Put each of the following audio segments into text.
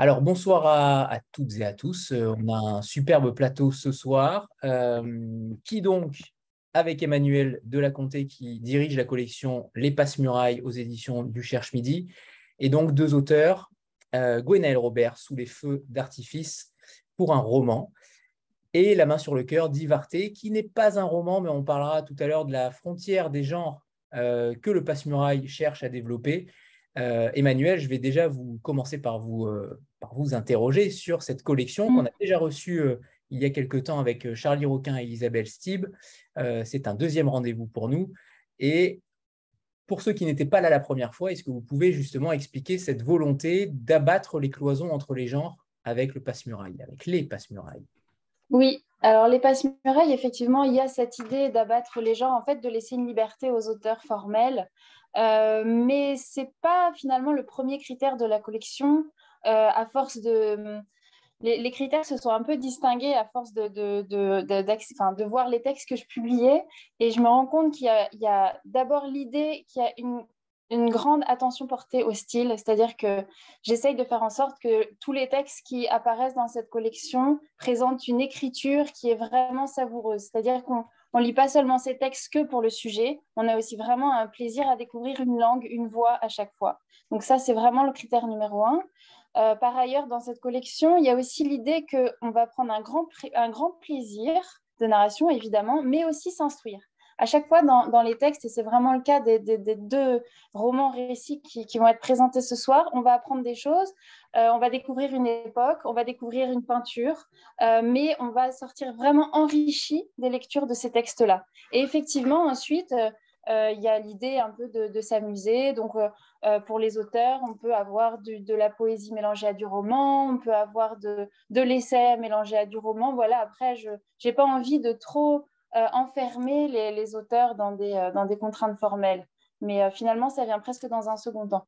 Alors, bonsoir à, toutes et à tous. Euh, on a un superbe plateau ce soir. Euh, qui donc, avec Emmanuel Delaconté, qui dirige la collection Les Passe-Murailles aux éditions du Cherche Midi, et donc deux auteurs, euh, Robert, Sous les feux d'artifice, pour un roman, et La main sur le cœur d'Yvarté, qui n'est pas un roman, mais on parlera tout à l'heure de la frontière des genres euh, que le Passe-Muraille cherche à développer. Emmanuel, je vais déjà vous commencer par vous par vous interroger sur cette collection qu'on a déjà reçue euh, il y a quelque temps avec euh, Charlie Roquin et Isabelle Stib. Euh, c'est un deuxième rendez-vous pour nous. Et pour ceux qui n'étaient pas là la première fois, est-ce que vous pouvez justement expliquer cette volonté d'abattre les cloisons entre les genres avec le passe-muraille, avec les passe-murailles? Oui, alors les passe-murailles, effectivement, il y a cette idée d'abattre les genres, en fait, de laisser une liberté aux auteurs formels. Mais ce n'est pas finalement le premier critère de la collection. Euh, à force de... Les, critères se sont un peu distingués à force de, de, de, voir les textes que je publiais. Et je me rends compte qu'il y a, d'abord l'idée qu'il y a une, une, grande attention portée au style, c'est-à-dire que j'essaye de faire en sorte que tous les textes qui apparaissent dans cette collection présentent une écriture qui est vraiment savoureuse. C'est-à-dire qu'on on lit pas seulement ces textes que pour le sujet, on a aussi vraiment un plaisir à découvrir une langue, une voix à chaque fois. Donc ça, c'est vraiment le critère numéro un. Euh, par ailleurs, dans cette collection, il y a aussi l'idée qu'on va prendre un grand, un grand plaisir de narration, évidemment, mais aussi s'instruire. À chaque fois dans, les textes, et c'est vraiment le cas des, deux romans récits qui, vont être présentés ce soir, on va apprendre des choses, euh, on va découvrir une époque, on va découvrir une peinture, euh, mais on va sortir vraiment enrichi des lectures de ces textes-là. Et effectivement, ensuite, euh, il y a l'idée un peu de, s'amuser. Donc, pour les auteurs, on peut avoir de la poésie mélangée à du roman, on peut avoir de, l'essai mélangé à du roman. Voilà, après, je n'ai pas envie de trop enfermer les, auteurs dans des contraintes formelles. Mais finalement, ça vient presque dans un second temps.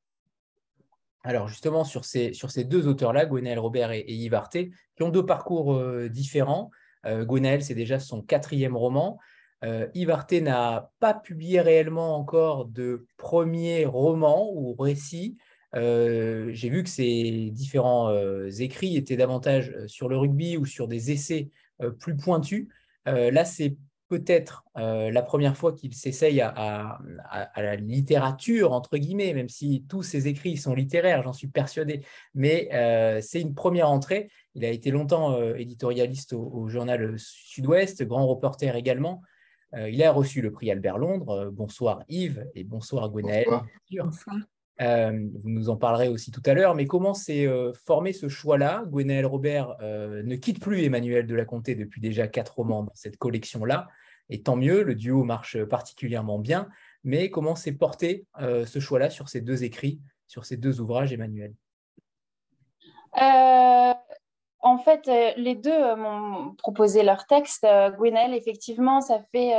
Alors justement, sur ces, sur ces deux auteurs-là, Gwenaël Robert et, Yves Arté, qui ont deux parcours différents. Gwenaël, c'est déjà son quatrième roman. Euh, Yves n'a pas publié réellement encore de premier roman ou récit. Euh, j'ai vu que ses différents euh, écrits étaient davantage euh, sur le rugby ou sur des essais plus pointus. là, c'est peut-être la première fois qu'il s'essaye à, la littérature, entre guillemets, même si tous ses écrits sont littéraires, j'en suis persuadé. Mais c'est une première entrée. Il a été longtemps éditorialiste au journal Sud-Ouest, grand reporter également. Euh, il a reçu le prix Albert Londres. Euh, bonsoir Yves et bonsoir Gwenaël. Bonsoir. Euh, vous nous en parlerez aussi tout à l'heure, mais comment s'est formé ce choix-là? Gwenaël Robert ne quitte plus Emmanuel de la Comté depuis déjà quatre romans dans cette collection-là, et tant mieux, le duo marche particulièrement bien, mais comment s'est porté ce choix-là sur ces deux écrits, sur ces deux ouvrages, Emmanuel? En fait, euh, les deux euh, m'ont proposé leur texte. Euh, Gwenaëlle, effectivement, ça fait,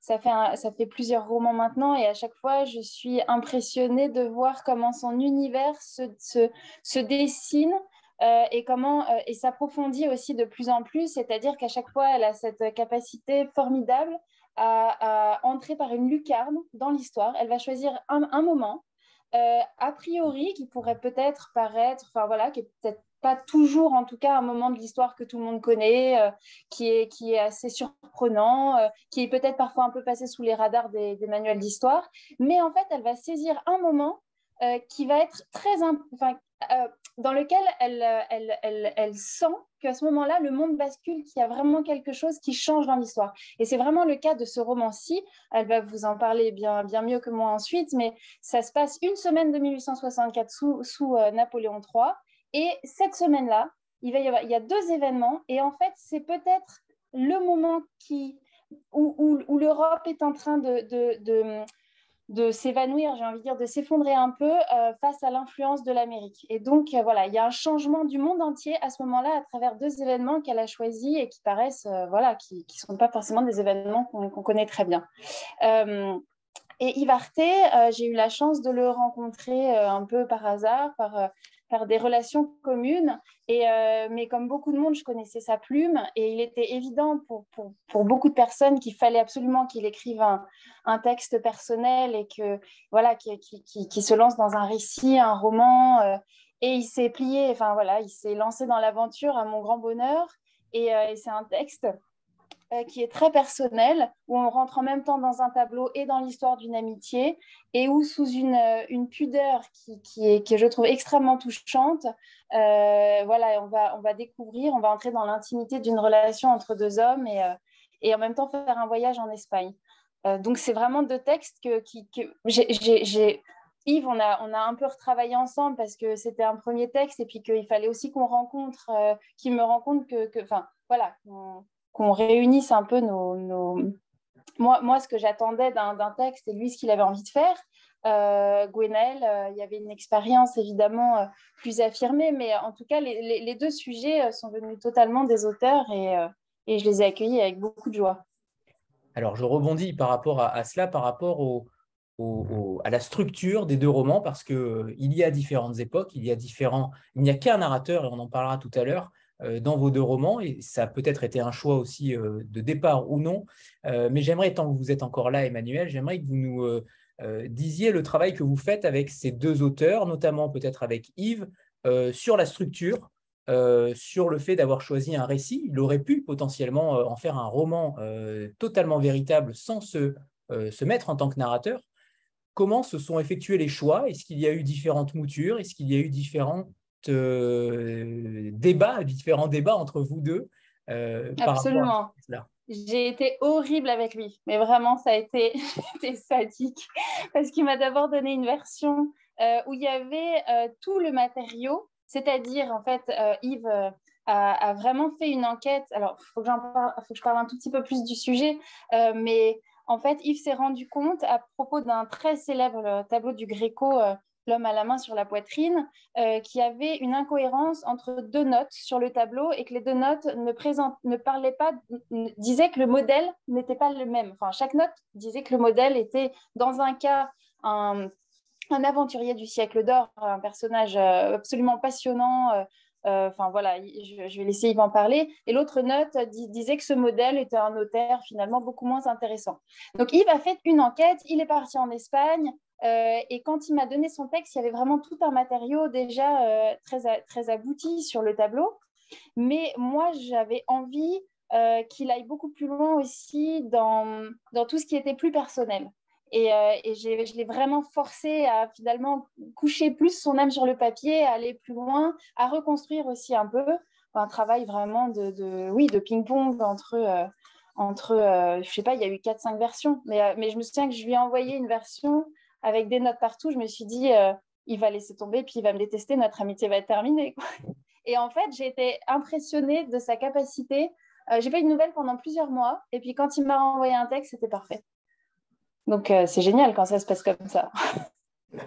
ça, fait ça fait plusieurs romans maintenant. Et à chaque fois, je suis impressionnée de voir comment son univers se, se, dessine et comment et s'approfondit aussi de plus en plus. C'est-à-dire qu'à chaque fois, elle a cette capacité formidable à, entrer par une lucarne dans l'histoire. Elle va choisir un, moment. a priori, qui pourrait peut-être paraître, enfin voilà, qui est peut-être pas toujours, en tout cas, un moment de l'histoire que tout le monde connaît, euh, qui, est, qui est assez surprenant, euh, qui est peut-être parfois un peu passé sous les radars des, manuels d'histoire. Mais en fait, elle va saisir un moment euh, qui va être très. Enfin, dans lequel elle, elle, elle, elle sent qu'à ce moment-là, le monde bascule, qu'il y a vraiment quelque chose qui change dans l'histoire. Et c'est vraiment le cas de ce roman-ci. Elle va vous en parler bien, mieux que moi ensuite, mais ça se passe une semaine de 1864 sous, sous Napoléon III. Et cette semaine-là, il, y a deux événements. Et en fait, c'est peut-être le moment où, l'Europe est en train de, de s'évanouir, j'ai envie de dire, de s'effondrer un peu euh, face à l'influence de l'Amérique. Et donc, euh, voilà, il y a un changement du monde entier à ce moment-là à travers deux événements qu'elle a choisis et qui paraissent, euh, voilà, qui ne sont pas forcément des événements qu'on connaît très bien. et Yves j'ai eu la chance de le rencontrer un peu par hasard, par par des relations communes. Et, euh, mais comme beaucoup de monde, je connaissais sa plume et il était évident pour, pour, beaucoup de personnes qu'il fallait absolument qu'il écrive un, texte personnel et que voilà, qui, qui, qui, se lance dans un récit, un roman. Euh, Et il s'est plié, enfin voilà, il s'est lancé dans l'aventure à mon grand bonheur. Et, et c'est un texte euh, qui est très personnel, où on rentre en même temps dans un tableau et dans l'histoire d'une amitié, et où sous une, euh, une pudeur qui, qui, est, que je trouve extrêmement touchante, euh, voilà, on va, on va découvrir, on va entrer dans l'intimité d'une relation entre deux hommes et, et en même temps faire un voyage en Espagne. donc c'est vraiment deux textes que, qui, que j'ai... Yves, on a, on a un peu retravaillé ensemble parce que c'était un premier texte et puis qu'il fallait aussi qu'on rencontre, qu'il me rencontre que, enfin, voilà, qu'on réunisse un peu nos... Moi, moi, ce que j'attendais d'un texte et lui, ce qu'il avait envie de faire. Euh, Gwenel, euh, il y avait une expérience évidemment euh, plus affirmée, mais en tout cas, les, deux sujets sont venus totalement des auteurs et, et, je les ai accueillis avec beaucoup de joie. Alors, je rebondis par rapport à, cela, par rapport au, à la structure des deux romans, parce qu'il il y a différentes époques, il y a différents, il n'y a qu'un narrateur, et on en parlera tout à l'heure, euh, dans vos deux romans, et ça a peut-être été un choix aussi euh, de départ ou non, euh, mais j'aimerais, tant que vous êtes encore là, Emmanuel, j'aimerais que vous nous disiez le travail que vous faites avec ces deux auteurs, notamment peut-être avec Yves, sur la structure, sur le fait d'avoir choisi un récit. Il aurait pu potentiellement en faire un roman totalement véritable sans se, se mettre en tant que narrateur. Comment se sont effectués les choix? Est-ce qu'il y a eu différentes moutures? Est-ce qu'il y a eu différents euh, débat, différents débats entre vous deux. Euh, Absolument. J'ai été horrible avec lui, mais vraiment, ça a été, sadique parce qu'il m'a d'abord donné une version euh, où il y avait tout le matériau, c'est-à-dire, en fait, Yves a, vraiment fait une enquête. Alors, il faut, faut, que je parle un tout petit peu plus du sujet, mais en fait, Yves s'est rendu compte à propos d'un très célèbre tableau du Gréco l'homme à la main sur la poitrine, euh, qui avait une incohérence entre deux notes sur le tableau et que les deux notes ne, ne parlaient pas, disaient que le modèle n'était pas le même. Enfin, chaque note disait que le modèle était, dans un cas, un, aventurier du siècle d'or, un personnage euh, absolument passionnant. Euh, enfin voilà, je, vais laisser Yves en parler. Et l'autre note disait que ce modèle était un notaire finalement beaucoup moins intéressant. Donc Yves a fait une enquête, il est parti en Espagne, euh, et quand il m'a donné son texte, il y avait vraiment tout un matériau déjà euh, très, très abouti sur le tableau. Mais moi, j'avais envie euh, qu'il aille beaucoup plus loin aussi dans, dans, tout ce qui était plus personnel. Et, et je l'ai vraiment forcé à finalement coucher plus son âme sur le papier, à aller plus loin, à reconstruire aussi un peu. Un travail vraiment de, oui, de ping-pong entre, entre je sais pas, il y a eu 4-5 versions. Mais, mais je me souviens que je lui ai envoyé une version avec des notes partout, je me suis dit, euh, il va laisser tomber, puis il va me détester, notre amitié va être terminée. Et en fait, j'ai été impressionnée de sa capacité. Euh, j'ai pas eu de nouvelles pendant plusieurs mois, et puis quand il m'a envoyé un texte, c'était parfait. Donc euh, c'est génial quand ça se passe comme ça.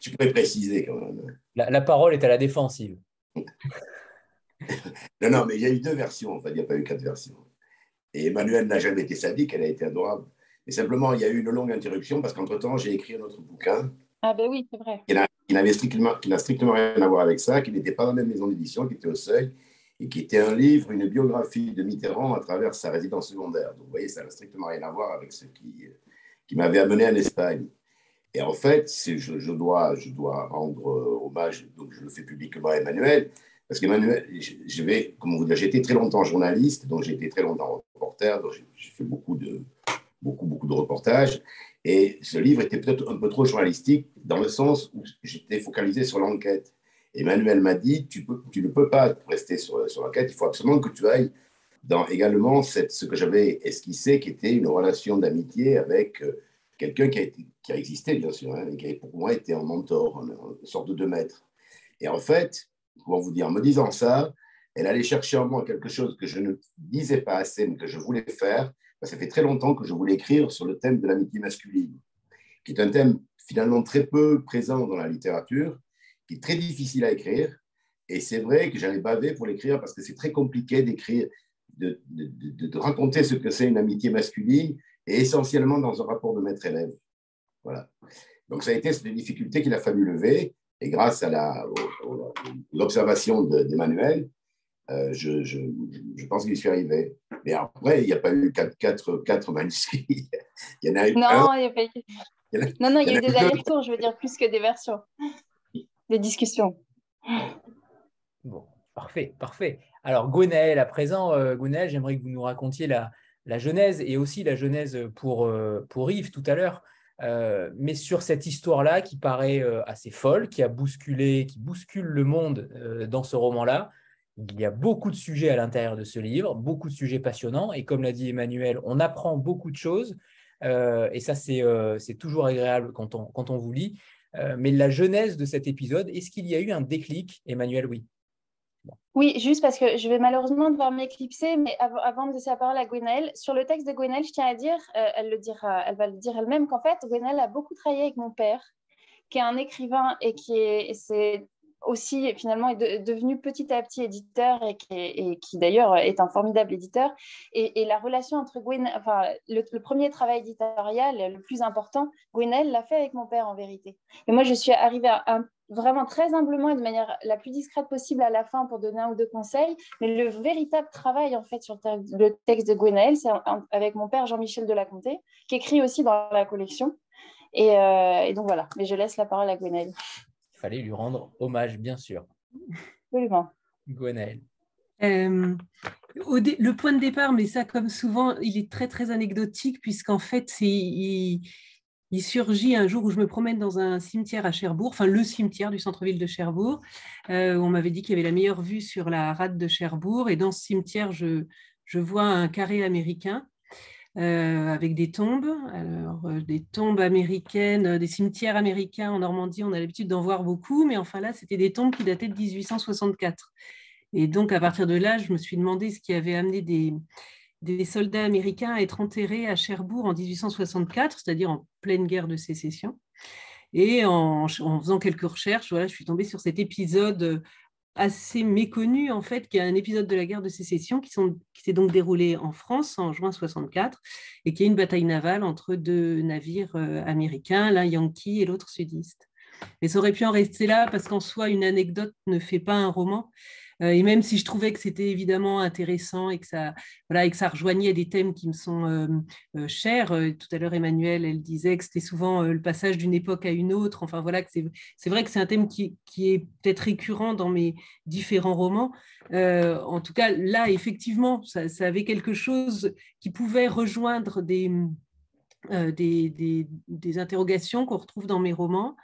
tu pourrais préciser quand même. La, parole est à la défensive. non, non, mais il y a eu deux versions, en fait, il n'y a pas eu quatre versions. Et Emmanuel n'a jamais été sadique, elle a été adorable. Et simplement, il y a eu une longue interruption parce qu'entre-temps, j'ai écrit un autre bouquin. Ah ben oui, c'est vrai. Qui n'a strictement, strictement rien à voir avec ça, qui n'était pas dans la même maison d'édition, qui était au seuil, et qui était un livre, une biographie de Mitterrand à travers sa résidence secondaire. Donc vous voyez, ça n'a strictement rien à voir avec ce qui, qui m'avait amené en Espagne. Et en fait, je, je, dois, je dois rendre hommage, donc je le fais publiquement à Emmanuel, parce qu'Emmanuel, je vais, comme vous dire, j'ai été très longtemps journaliste, donc j'ai été très longtemps reporter, donc j'ai fait beaucoup de, beaucoup, beaucoup de reportages. Et ce livre était peut-être un peu trop journalistique dans le sens où j'étais focalisé sur l'enquête. Emmanuel m'a dit, tu, peux, tu ne peux pas rester sur, sur l'enquête, il faut absolument que tu ailles dans également ce que j'avais esquissé, qui était une relation d'amitié avec euh, quelqu'un qui qui a existé, bien sûr, hein, et qui a pour moi été un mentor, une, sorte de deux maîtres. Et en fait, comment vous dire, en me disant ça, elle allait chercher en moi quelque chose que je ne disais pas assez, mais que je voulais faire, ça fait très longtemps que je voulais écrire sur le thème de l'amitié masculine, qui est un thème finalement très peu présent dans la littérature, qui est très difficile à écrire. Et c'est vrai que j'allais baver pour l'écrire parce que c'est très compliqué d'écrire, de, de, raconter ce que c'est une amitié masculine et essentiellement dans un rapport de maître-élève. Voilà. Donc ça a été cette difficulté qu'il a fallu lever. Et grâce à l'observation d'Emmanuel, euh, je, je, je, pense qu'il suis arrivé. Mais après, il n'y a pas eu quatre, quatre, quatre manuscrits. il y en a eu non, il n'y a pas eu. non, non, il y a eu des allers-retours, je veux dire, plus que des versions. Des discussions. Bon, parfait, parfait. Alors, Gwenaël, à présent, euh, j'aimerais que vous nous racontiez la, la, genèse et aussi la genèse pour, euh, pour Yves tout à l'heure. Euh, mais sur cette histoire-là qui paraît euh, assez folle, qui a bousculé, qui bouscule le monde dans ce roman-là. Il y a beaucoup de sujets à l'intérieur de ce livre, beaucoup de sujets passionnants, et comme l'a dit Emmanuel, on apprend beaucoup de choses, et ça c'est toujours agréable quand on, quand on vous lit. mais la genèse de cet épisode, est-ce qu'il y a eu un déclic, Emmanuel? Oui. Oui, juste parce que je vais malheureusement devoir m'éclipser, mais avant de laisser la parole à Gwenaëlle, sur le texte de Gwenaëlle, je tiens à dire, euh, elle, le dira, elle va le dire elle-même, qu'en fait, Gwenaëlle a beaucoup travaillé avec mon père, qui est un écrivain et qui est, aussi finalement est devenu petit à petit éditeur et qui, d'ailleurs est un formidable éditeur. Et, la relation entre Gwenaëlle, enfin le, premier travail éditorial, le plus important, Gwenaëlle l'a fait avec mon père en vérité. Et moi, je suis arrivée vraiment très humblement et de manière la plus discrète possible à la fin pour donner un ou deux conseils. Mais le véritable travail, en fait, sur le texte de Gwenaël, c'est avec mon père Jean-Michel Delaconté, qui écrit aussi dans la collection. Euh, et, donc voilà, mais je laisse la parole à Gwenaël. Il fallait lui rendre hommage, bien sûr. Absolument. Gwenaël. Euh, le point de départ, mais ça, comme souvent, il est très, très anecdotique, puisqu'en fait, c'est il surgit un jour où je me promène dans un cimetière à Cherbourg, enfin le cimetière du centre-ville de Cherbourg. Euh, on m'avait dit qu'il y avait la meilleure vue sur la rade de Cherbourg. Et dans ce cimetière, je, je vois un carré américain avec des tombes. Alors, euh, des tombes américaines, des cimetières américains en Normandie, on a l'habitude d'en voir beaucoup, mais enfin là, c'était des tombes qui dataient de 1864. Et donc, à partir de là, je me suis demandé ce qui avait amené des, soldats américains à être enterrés à Cherbourg en 1864, c'est-à-dire en pleine guerre de sécession. Et en, faisant quelques recherches, voilà, je suis tombée sur cet épisode assez méconnu, en fait, qui est un épisode de la guerre de sécession qui, qui s'est donc déroulé en France en juin 64 et qui est une bataille navale entre deux navires euh, américains, l'un yankee et l'autre sudiste. Mais ça aurait pu en rester là parce qu'en soi, une anecdote ne fait pas un roman. Euh, et même si je trouvais que c'était évidemment intéressant et que ça, voilà, que ça rejoignait des thèmes qui me sont euh, euh, chers, tout à l'heure Emmanuel, elle disait que c'était souvent le passage d'une époque à une autre. Enfin voilà, c'est vrai que c'est un thème qui, est peut-être récurrent dans mes différents romans. en tout cas, là, effectivement, ça, avait quelque chose qui pouvait rejoindre des, des, des interrogations qu'on retrouve dans mes romans.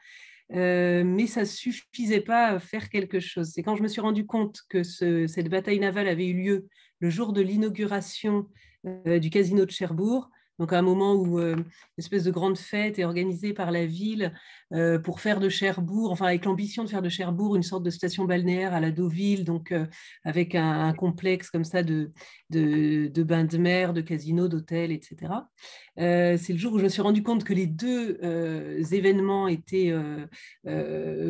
Euh, mais ça ne suffisait pas à faire quelque chose. C'est quand je me suis rendu compte que cette bataille navale avait eu lieu le jour de l'inauguration euh, du casino de Cherbourg, donc à un moment où euh, une espèce de grande fête est organisée par la ville euh, pour faire de Cherbourg, enfin avec l'ambition de faire de Cherbourg une sorte de station balnéaire à la Deauville, donc avec un, complexe comme ça de, bains de mer, de casinos, d'hôtels, etc. C'est le jour où je me suis rendu compte que les deux événements étaient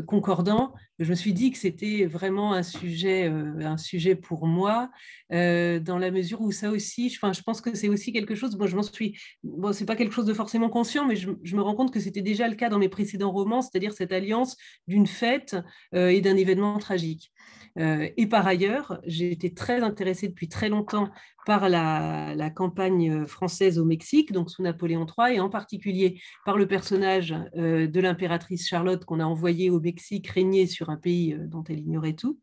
concordants. Je me suis dit que c'était vraiment un sujet, un sujet pour moi, dans la mesure où ça aussi, je, je pense que c'est aussi quelque chose, moi je m'en suis bon, c'est pas quelque chose de forcément conscient, mais je, me rends compte que c'était déjà le cas dans mes précédents romans, c'est-à-dire cette alliance d'une fête euh, et d'un événement tragique. Euh, et par ailleurs, j'ai été très intéressée depuis très longtemps par la, campagne française au Mexique, donc sous Napoléon III, et en particulier par le personnage euh, de l'impératrice Charlotte qu'on a envoyé au Mexique régner sur un pays dont elle ignorait tout,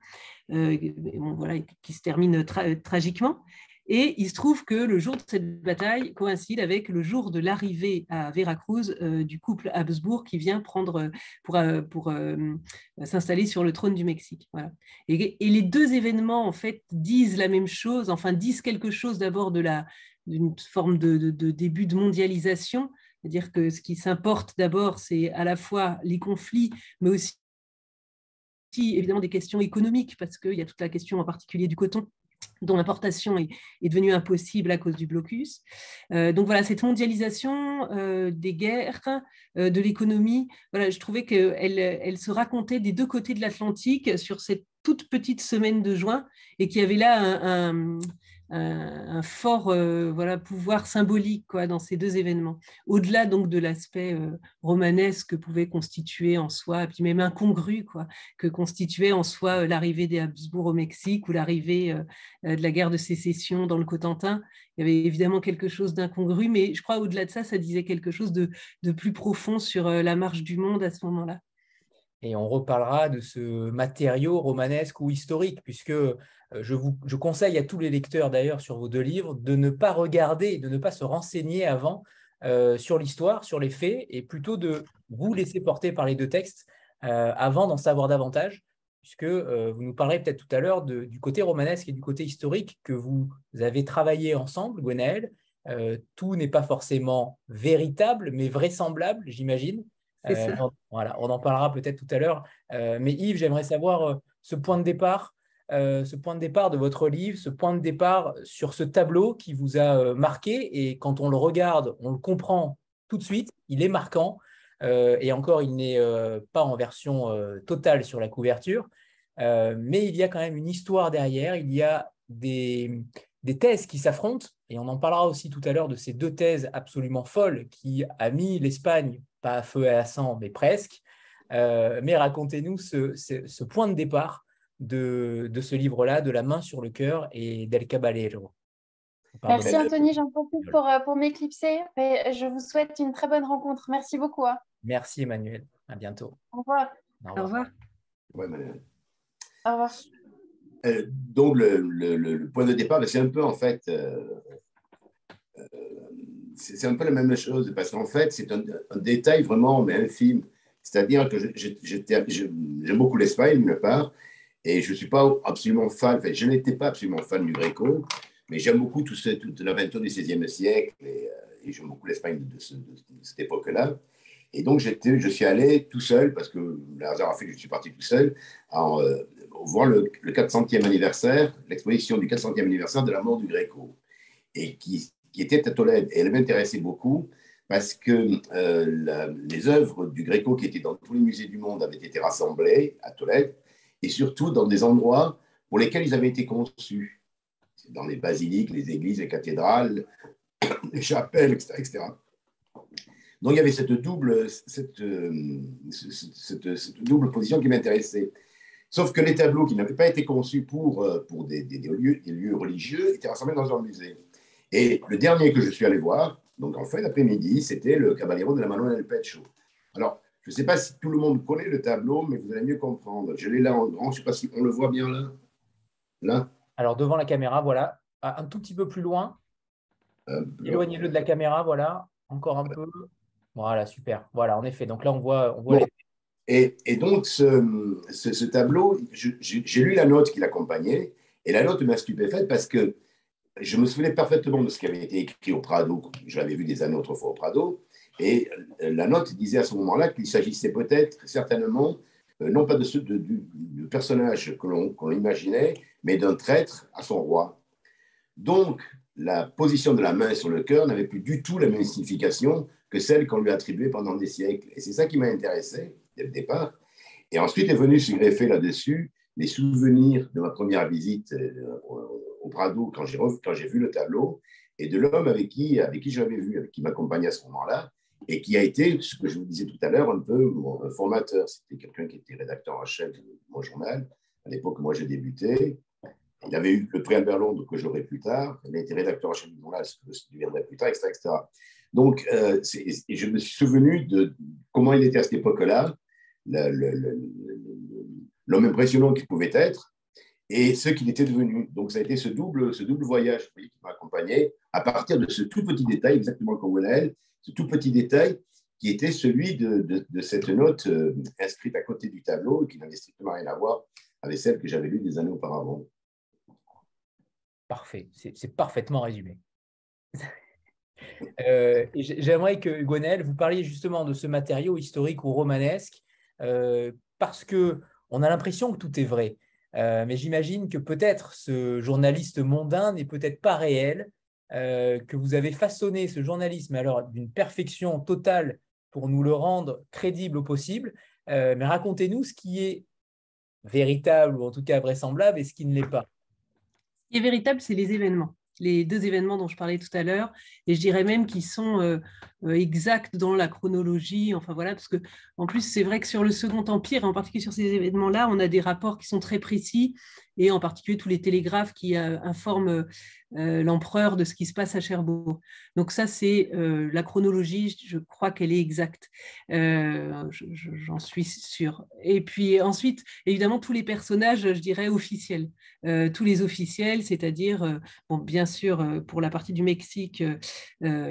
voilà, qui se termine tragiquement. Et il se trouve que le jour de cette bataille coïncide avec le jour de l'arrivée à Veracruz euh, du couple Habsbourg qui vient prendre euh, pour, euh, pour s'installer sur le trône du Mexique. Voilà. Et, les deux événements, en fait, disent la même chose, enfin, disent quelque chose d'abord de la d'une forme de, de, début de mondialisation, c'est-à-dire que ce qui s'importe d'abord, c'est à la fois les conflits, mais aussi évidemment des questions économiques, parce qu'il y a toute la question en particulier du coton dont l'importation est, devenue impossible à cause du blocus. Euh, donc voilà, cette mondialisation euh, des guerres, euh, de l'économie, voilà, je trouvais qu'elle elle se racontait des deux côtés de l'Atlantique sur cette toute petite semaine de juin et qu'il y avait là un, fort euh, voilà, pouvoir symbolique quoi, dans ces deux événements. Au-delà donc de l'aspect euh, romanesque que pouvait constituer en soi, et puis même incongru, quoi, que constituait en soi euh, l'arrivée des Habsbourg au Mexique ou l'arrivée de la guerre de sécession dans le Cotentin. Il y avait évidemment quelque chose d'incongru, mais je crois au-delà de ça, ça disait quelque chose de, de plus profond sur la marche du monde à ce moment-là. Et on reparlera de ce matériau romanesque ou historique, puisque je, vous, je conseille à tous les lecteurs d'ailleurs sur vos deux livres de ne pas regarder, de ne pas se renseigner avant sur l'histoire, sur les faits, et plutôt de vous laisser porter par les deux textes avant d'en savoir davantage, puisque vous nous parlerez peut-être tout à l'heure du côté romanesque et du côté historique que vous avez travaillé ensemble, Gwenaël, euh, tout n'est pas forcément véritable, mais vraisemblable, j'imagine. Euh, voilà, on en parlera peut-être tout à l'heure. Euh, mais Yves, j'aimerais savoir ce point de départ, ce point de départ de votre livre, ce point de départ sur ce tableau qui vous a marqué. Et quand on le regarde, on le comprend tout de suite. Il est marquant. et encore, il n'est pas en version totale sur la couverture. mais il y a quand même une histoire derrière. Il y a des, des thèses qui s'affrontent, et on en parlera aussi tout à l'heure de ces deux thèses absolument folles qui a mis l'Espagne, pas à feu et à sang, mais presque. Euh, mais racontez-nous ce, point de départ de, ce livre-là, de La main sur le cœur et d'El Caballero. Merci Anthony, j'en profite pour, euh, pour m'éclipser. Je vous souhaite une très bonne rencontre. Merci beaucoup. Hein. Merci Emmanuel. À bientôt. Au revoir. Au revoir. Au revoir. Au revoir. Euh, donc, le, point de départ, c'est un peu en fait. Euh, euh, c'est un peu la même chose, parce qu'en fait, c'est un, détail vraiment, mais infime. C'est-à-dire que j'aime beaucoup l'Espagne, d'une part, et je ne suis pas absolument fan, enfin, je n'étais pas absolument fan du Gréco, mais j'aime beaucoup tout ce, toute l'aventure du XVIe siècle, et, j'aime beaucoup l'Espagne de, cette époque-là. Et donc, je suis allé tout seul, parce que le hasard a fait que je suis parti tout seul, en, voir le, 400e anniversaire, l'exposition du 400e anniversaire de la mort du Gréco, et qui, était à Tolède. Et elle m'intéressait beaucoup parce que euh, les œuvres du Gréco qui étaient dans tous les musées du monde avaient été rassemblées à Tolède, et surtout dans des endroits pour lesquels ils avaient été conçus. Dans les basiliques, les églises, les cathédrales, les chapelles, etc. Donc il y avait cette double, euh, cette double position qui m'intéressait. Sauf que les tableaux qui n'avaient pas été conçus pour, euh, pour des, lieux, des, lieux, religieux étaient rassemblés dans un musée. Et le dernier que je suis allé voir, donc en fin d'après-midi, c'était le Caballero de la Madonna del Pecho. Alors, je ne sais pas si tout le monde connaît le tableau, mais vous allez mieux comprendre. Je l'ai là en grand, je ne sais pas si on le voit bien là. Là Alors, devant la caméra, voilà. Ah, un tout petit peu plus loin. Euh, Éloignez-le de la caméra, voilà. Encore un peu. Voilà, super. Voilà, en effet. Donc là, on voit, on voit et, donc, ce, tableau, j'ai lu la note qui l'accompagnait, et la note m'a stupéfaite parce que je me souvenais parfaitement de ce qui avait été écrit au Prado, je l'avais vu des années autrefois au Prado, et la note disait à ce moment-là qu'il s'agissait peut-être, certainement, euh, non pas de ce du, personnage que l'on imaginait, mais d'un traître à son roi. Donc, la position de la main sur le cœur n'avait plus du tout la même signification que celle qu'on lui attribuait pendant des siècles. Et c'est ça qui m'a intéressé dès le départ. Et ensuite est venu se greffer là-dessus les souvenirs de ma première visite euh, au Prado quand j'ai, vu le tableau et de l'homme avec qui, avec qui j'avais vu, avec qui m'accompagnait à ce moment-là et qui a été, ce que je vous disais tout à l'heure, un peu mon formateur. C'était quelqu'un qui était rédacteur en chef de mon journal. À l'époque, moi, j'ai débuté. Il avait eu le prix Albert Londres que j'aurai plus tard. Il a été rédacteur en chef du journal, ce que je deviendrai plus tard, etc. etc. Donc, euh, je me suis souvenu de comment il était à cette époque-là, l'homme impressionnant qu'il pouvait être et ce qu'il était devenu. Donc, ça a été ce double, ce double voyage qui m'a accompagné à partir de ce tout petit détail, exactement comme elle, ce tout petit détail qui était celui de, cette note euh, inscrite à côté du tableau et qui n'avait strictement rien à voir avec celle que j'avais lue des années auparavant. Parfait, c'est parfaitement résumé. Euh, j'aimerais que Gonel, vous parliez justement de ce matériau historique ou romanesque euh, parce que on a l'impression que tout est vrai. Euh, mais j'imagine que peut-être ce journaliste mondain n'est peut-être pas réel, euh, que vous avez façonné ce journalisme alors d'une perfection totale pour nous le rendre crédible au possible. mais racontez-nous ce qui est véritable ou en tout cas vraisemblable et ce qui ne l'est pas. Ce qui est véritable, c'est les événements les deux événements dont je parlais tout à l'heure, et je dirais même qu'ils sont euh, euh, exacts dans la chronologie, enfin voilà, parce que en plus c'est vrai que sur le Second Empire, en particulier sur ces événements-là, on a des rapports qui sont très précis, et en particulier tous les télégraphes qui informent l'empereur de ce qui se passe à Cherbourg. Donc ça, c'est la chronologie, je crois qu'elle est exacte. J'en suis sûre. Et puis ensuite, évidemment, tous les personnages, je dirais, officiels. tous les officiels, c'est-à-dire, bon, bien sûr, pour la partie du Mexique,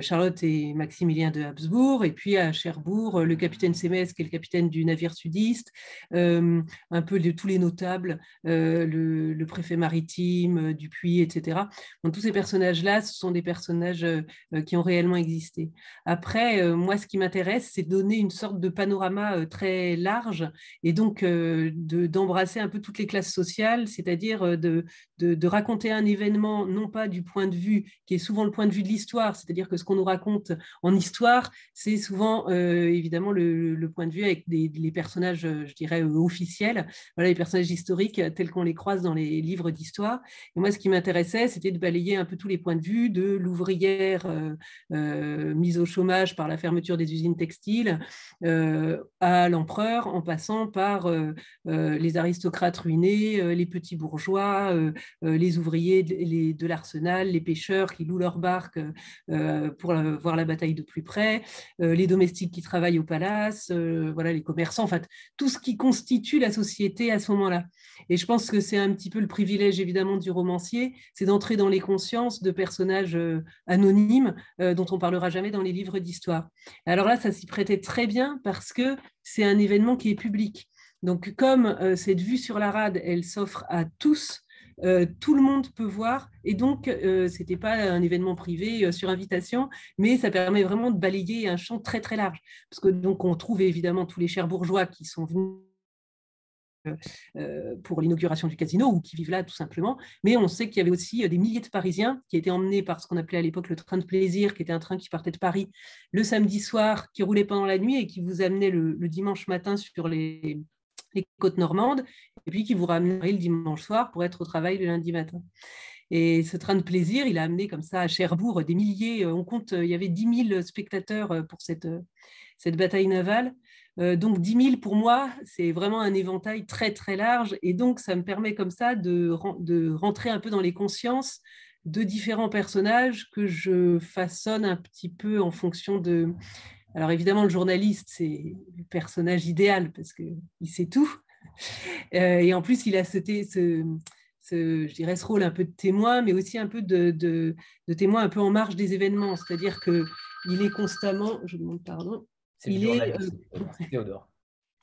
Charlotte et Maximilien de Habsbourg, et puis à Cherbourg, le capitaine Sémès, qui est le capitaine du navire sudiste, un peu de tous les notables, le, préfet maritime, Dupuis, etc. Tous ces personnages-là, ce sont des personnages qui ont réellement existé. Après, moi, ce qui m'intéresse, c'est donner une sorte de panorama très large et donc d'embrasser un peu toutes les classes sociales, c'est-à-dire de, raconter un événement, non pas du point de vue qui est souvent le point de vue de l'histoire, c'est-à-dire que ce qu'on nous raconte en histoire, c'est souvent évidemment le, point de vue avec des, les personnages, je dirais, officiels, voilà, les personnages historiques tels qu'on les croise dans les livres d'histoire. Et moi, ce qui m'intéressait, c'était de balayer un peu tous les points de vue de l'ouvrière mise au chômage par la fermeture des usines textiles à l'empereur, en passant par les aristocrates ruinés, les petits bourgeois, les ouvriers de l'arsenal, les pêcheurs qui louent leurs barques pour voir la bataille de plus près, les domestiques qui travaillent au palace, voilà, les commerçants, en fait, tout ce qui constitue la société à ce moment-là. Et je pense que c'est un petit peu le privilège évidemment du romancier, c'est d'entrer dans les consciences de personnages anonymes dont on parlera jamais dans les livres d'histoire. Alors là, ça s'y prêtait très bien parce que c'est un événement qui est public. Donc, comme cette vue sur la rade, elle s'offre à tous, tout le monde peut voir. Et donc, ce n'était pas un événement privé sur invitation, mais ça permet vraiment de balayer un champ très, très large. Parce que donc, on trouve évidemment tous les chers bourgeois qui sont venus pour l'inauguration du casino ou qui vivent là tout simplement. Mais on sait qu'il y avait aussi des milliers de Parisiens qui étaient emmenés par ce qu'on appelait à l'époque le train de plaisir, qui était un train qui partait de Paris le samedi soir, qui roulait pendant la nuit et qui vous amenait le, dimanche matin sur les, les, côtes normandes, et puis qui vous ramenait le dimanche soir pour être au travail le lundi matin. Et ce train de plaisir, il a amené comme ça à Cherbourg des milliers, on compte, il y avait 10 000 spectateurs pour cette, cette bataille navale. Euh, donc 10 000 pour moi, c'est vraiment un éventail très très large et donc ça me permet comme ça de, de rentrer un peu dans les consciences de différents personnages que je façonne un petit peu en fonction de... Alors évidemment, le journaliste, c'est le personnage idéal parce qu'il sait tout. Euh, et en plus, il a ce, ce, ce, je dirais, ce rôle un peu de témoin, mais aussi un peu de, de, de témoin un peu en marge des événements. C'est-à-dire qu'il est constamment... Je demande pardon. C'est il est euh,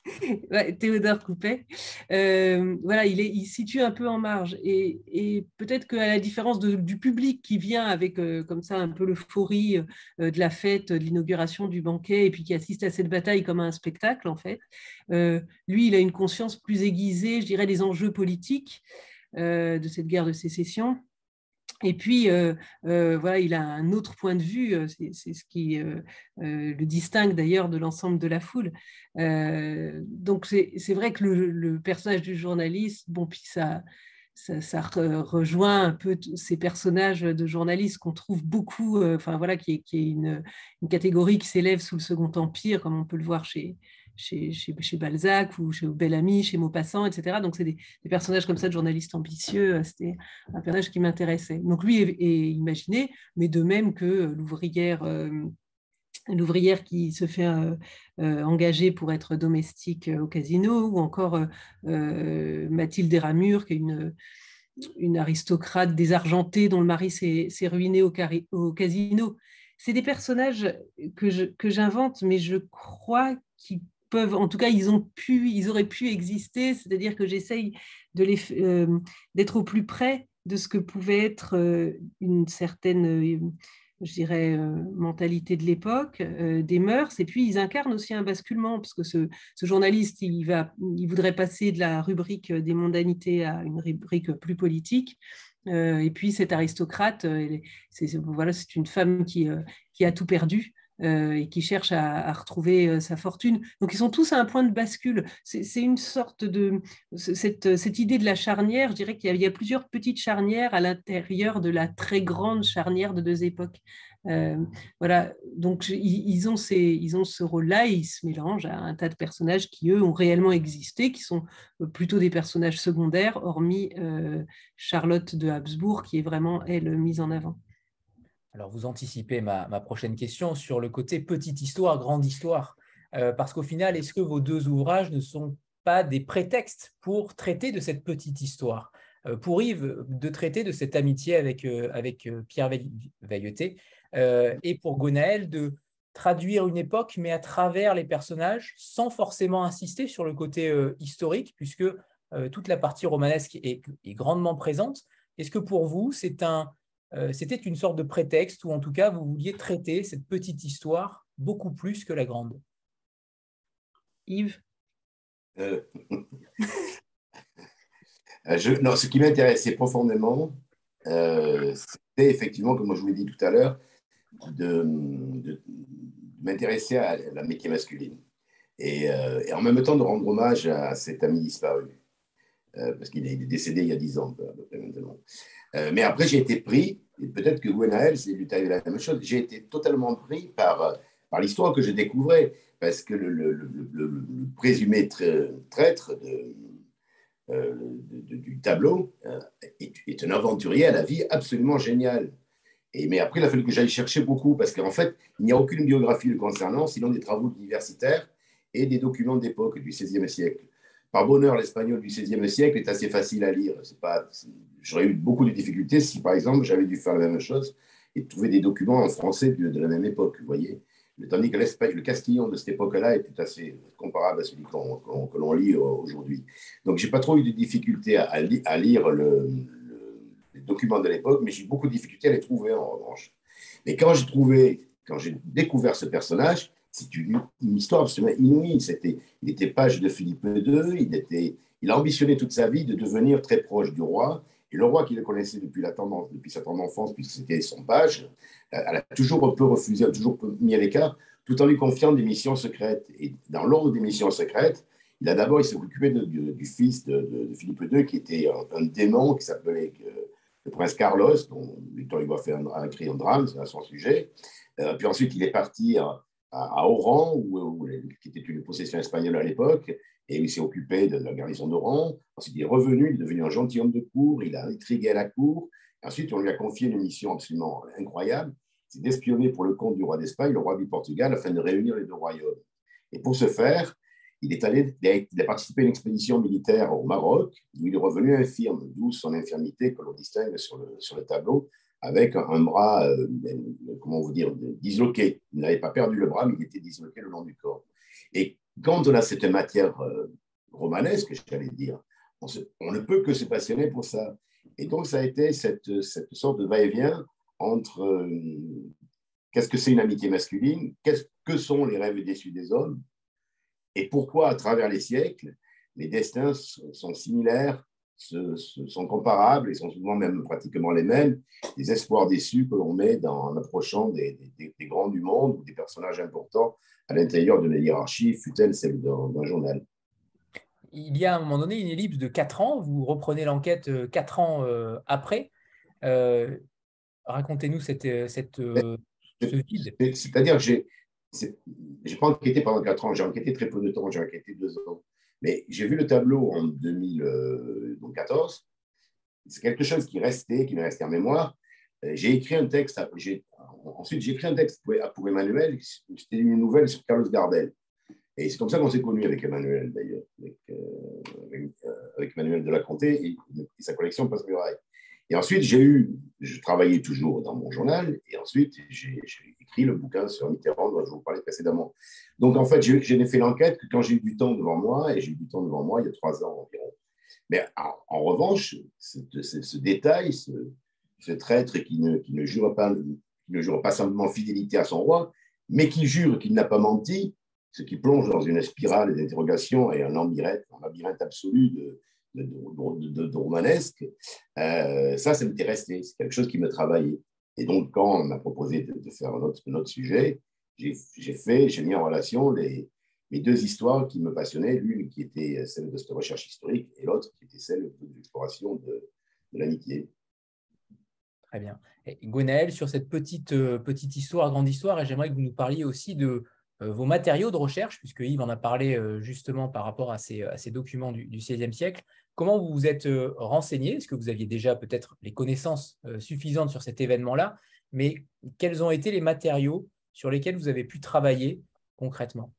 Théodore. Coupet. Euh, voilà, il, est, il situe un peu en marge. Et, peut-être qu'à la différence du public qui vient avec euh, comme ça un peu l'euphorie de la fête, de l'inauguration du banquet, et puis qui assiste à cette bataille comme à un spectacle, en fait, lui, il a une conscience plus aiguisée, je dirais, des enjeux politiques de cette guerre de sécession. Et puis, euh, euh, voilà, il a un autre point de vue, euh, c'est ce qui le distingue d'ailleurs de l'ensemble de la foule. donc, c'est vrai que le, personnage du journaliste, bon, puis ça, ça, rejoint un peu ces personnages de journalistes qu'on trouve beaucoup, enfin voilà, qui est, qui est une, une, catégorie qui s'élève sous le Second Empire, comme on peut le voir chez, chez, Balzac ou chez Bellamy, chez Maupassant, etc. Donc, c'est des, personnages comme ça de journalistes ambitieux. Euh, c'était un personnage qui m'intéressait. Donc, lui est, imaginé, mais de même que l'ouvrière. Euh, l'ouvrière qui se fait euh, engager pour être domestique au casino, ou encore Mathilde Ramure, qui est une, aristocrate désargentée dont le mari s'est ruiné au casino. C'est des personnages que j'invente, mais je crois qu'ils en tout cas, ils ont pu, ils auraient pu exister. C'est-à-dire que j'essaye euh, d'être au plus près de ce que pouvait être euh, une certaine, euh, je dirais, mentalité de l'époque, des mœurs. Et puis, ils incarnent aussi un basculement, parce que ce, journaliste, il, va, il voudrait passer de la rubrique des mondanités à une rubrique plus politique. et puis, cette aristocrate, c'est, voilà, c'est une femme qui a tout perdu et qui cherche à, retrouver sa fortune. Donc ils sont tous à un point de bascule. C'est une sorte de... Cette, idée de la charnière, je dirais qu'il y, a plusieurs petites charnières à l'intérieur de la très grande charnière de deux époques. Euh, voilà, donc ils, ont ces, ils ont ce rôle-là et ils se mélangent à un tas de personnages qui, eux, ont réellement existé, qui sont euh, plutôt des personnages secondaires, hormis euh, Charlotte de Habsbourg, qui est vraiment, elle, mise en avant. Alors, vous anticipez ma, ma prochaine question sur le côté petite histoire, grande histoire. parce qu'au final, est-ce que vos deux ouvrages ne sont pas des prétextes pour traiter de cette petite histoire? Pour Yves, de traiter de cette amitié avec, avec Pierre Veilleté, euh, et pour Gonaël de traduire une époque, mais à travers les personnages, sans forcément insister sur le côté euh, historique, puisque euh, toute la partie romanesque est, grandement présente. Est-ce que pour vous, c'est un, c'était une sorte de prétexte, ou en tout cas, vous vouliez traiter cette petite histoire beaucoup plus que la grande Yves? Je, non, ce qui m'intéressait profondément, c'était effectivement, comme je vous l'ai dit tout à l'heure, de, m'intéresser à la métier masculine. Euh, et, en même temps de rendre hommage à cet ami disparu, euh, parce qu'il est décédé il y a dix ans, maintenant. Euh, mais après, j'ai été pris, et peut-être que Gwenaël, c'est lui arrivé la même chose, j'ai été totalement pris par, par l'histoire que je découvrais, parce que le, le, présumé traître de, du tableau est, est un aventurier à la vie absolument géniale mais après, il a fallu que j'aille chercher beaucoup parce qu'en fait, il n'y a aucune biographie le concernant, sinon des travaux universitaires et des documents d'époque du XVIe siècle. Par bonheur, l'espagnol du XVIe siècle est assez facile à lire. J'aurais eu beaucoup de difficultés si, par exemple, j'avais dû faire la même chose et trouver des documents en français de, la même époque, vous voyez. Tandis que le castillon de cette époque-là à fait comparable à celui que l'on lit aujourd'hui. Donc, j'ai pas trop eu de difficultés à, à lire le, les documents de l'époque, mais j'ai eu beaucoup de difficultés à les trouver en revanche. Mais quand j'ai trouvé, quand j'ai découvert ce personnage, c'est une, histoire absolument inouïe. C'était, il était page de Philippe II, il, était, il a ambitionné toute sa vie de devenir très proche du roi. Et le roi qui le connaissait depuis, la tendance, depuis sa tendre enfance, puisque c'était son page, a toujours un peu refusé, a toujours mis à l'écart, tout en lui confiant des missions secrètes. Et dans l'ordre des missions secrètes, il a d'abord, il s'est occupé du, fils de, Philippe II, qui était un, démon qui s'appelait euh, le prince Carlos, dont Victor Hugo a, fait un, a écrit un drame, à son sujet. Puis ensuite, il est parti à, à, Oran, où, qui était une possession espagnole à l'époque, et il s'est occupé de la garnison d'Oran. Ensuite, il est revenu, il est devenu un gentilhomme de cour, il a intrigué à la cour. Ensuite, on lui a confié une mission absolument incroyable, c'est d'espionner pour le compte du roi d'Espagne, le roi du Portugal, afin de réunir les deux royaumes. Et pour ce faire, il est allé, il a participé à une expédition militaire au Maroc, où il est revenu infirme, d'où son infirmité que l'on distingue sur le, sur le tableau, avec un bras, euh, comment vous dire, disloqué. Il n'avait pas perdu le bras, mais il était disloqué le long du corps. Et quand on a cette matière euh, romanesque, j'allais dire, on, ne peut que se passionner pour ça. Et donc, ça a été cette, sorte de va-et-vient entre euh, qu'est-ce que c'est une amitié masculine, qu'est-ce que sont les rêves déçus des hommes, et pourquoi, à travers les siècles, les destins sont similaires, sont comparables et sont souvent même pratiquement les mêmes, des espoirs déçus que l'on met dans, en approchant des, grands du monde ou des personnages importants à l'intérieur de la hiérarchie, fut-elle celle d'un journal. Il y a à un moment donné une ellipse de 4 ans, vous reprenez l'enquête 4 euh, ans euh, après. Euh, racontez-nous cette, cette, ce vide. C'est-à-dire que j'ai je n'ai pas enquêté pendant 4 ans, j'ai enquêté très peu de temps, j'ai enquêté 2 ans. Mais j'ai vu le tableau en 2014. C'est quelque chose qui restait, qui m'est resté en mémoire. Euh, j'ai écrit un texte, ensuite j'ai écrit un texte pour, Emmanuel, c'était une nouvelle sur Carlos Gardel. Et c'est comme ça qu'on s'est connus avec Emmanuel, d'ailleurs, avec, euh, euh, Emmanuel de la Comté et, sa collection Passe-Muraille. Et ensuite, j'ai eu, je travaillais toujours dans mon journal, et ensuite, j'ai écrit le bouquin sur Mitterrand dont je vous parlais précédemment. Donc, en fait, je n'ai fait l'enquête que quand j'ai eu du temps devant moi, et j'ai eu du temps devant moi il y a trois ans environ. Mais en, revanche, ce, détail, ce, traître qui ne, qui, ne jure pas, qui ne jure pas simplement fidélité à son roi, mais qui jure qu'il n'a pas menti, ce qui plonge dans une spirale d'interrogation et un labyrinthe, un labyrinthe absolu de, de, romanesque, euh, ça, ça m'était resté. C'est quelque chose qui me travaillait. Et donc, quand on m'a proposé de, faire un autre, sujet, j'ai fait, j'ai mis en relation les, deux histoires qui me passionnaient, l'une qui était celle de cette recherche historique et l'autre qui était celle de l'exploration de, l'amitié. Très bien. Et Gwenaël, sur cette petite, euh, petite histoire, grande histoire, j'aimerais que vous nous parliez aussi de euh, vos matériaux de recherche, puisque Yves en a parlé justement par rapport à ces, documents du, du, XVIe siècle. Comment vous vous êtes renseigné? Est-ce que vous aviez déjà peut-être les connaissances suffisantes sur cet événement-là? Mais quels ont été les matériaux sur lesquels vous avez pu travailler concrètement?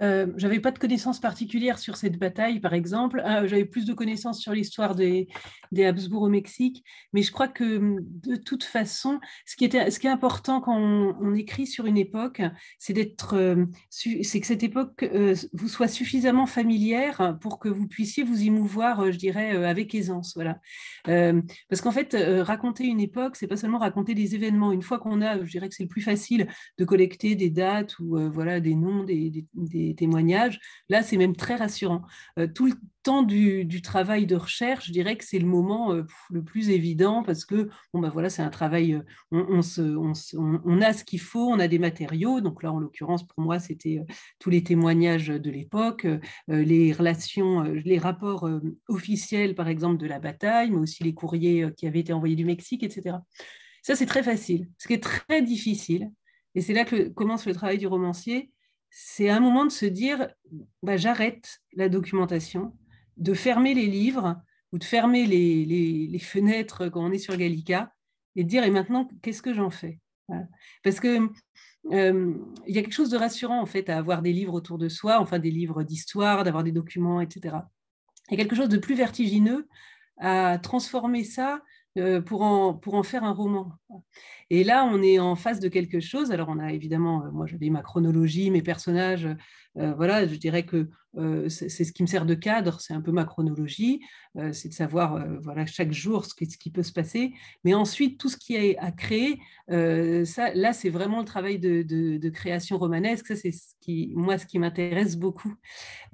Euh, j'avais pas de connaissances particulières sur cette bataille, par exemple. Euh, j'avais plus de connaissances sur l'histoire des, Habsbourg au Mexique. Mais je crois que hum, de toute façon, ce qui, est important quand on, écrit sur une époque, c'est euh, que cette époque euh, vous soit suffisamment familière pour que vous puissiez vous y mouvoir, je dirais, avec aisance. Voilà. parce qu'en fait, raconter une époque, c'est pas seulement raconter des événements. Une fois qu'on a, je dirais que c'est le plus facile de collecter des dates ou voilà des noms, des témoignages. Là, c'est même très rassurant. Euh, tout le temps du, travail de recherche, je dirais que c'est le moment euh, le plus évident parce que bon, bah, voilà, c'est un travail, euh, on, se, on, a ce qu'il faut, on a des matériaux. Donc là, en l'occurrence, pour moi, c'était tous les témoignages de l'époque, les relations, les rapports officiels, par exemple, de la bataille, mais aussi les courriers qui avaient été envoyés du Mexique, etc. Ça, c'est très facile. Ce qui est très difficile, et c'est là que commence le travail du romancier, c'est un moment de se dire bah, j'arrête la documentation, de fermer les livres ou de fermer les, fenêtres quand on est sur Gallica et de dire et maintenant qu'est-ce que j'en fais? Parce que euh, il y a quelque chose de rassurant en fait à avoir des livres autour de soi, enfin des livres d'histoire, d'avoir des documents, etc. Il y a quelque chose de plus vertigineux à transformer ça pour, en, pour en faire un roman. Et là, on est en face de quelque chose. Alors, on a évidemment, euh, moi j'avais ma chronologie, mes personnages, euh, voilà, je dirais que euh, c'est ce qui me sert de cadre, c'est un peu ma chronologie, euh, c'est de savoir voilà, chaque jour ce qui, ce qui, peut se passer. Mais ensuite, tout ce qui est à créer, ça, là, c'est vraiment le travail de, création romanesque. Ça, c'est ce qui, moi, ce qui m'intéresse beaucoup.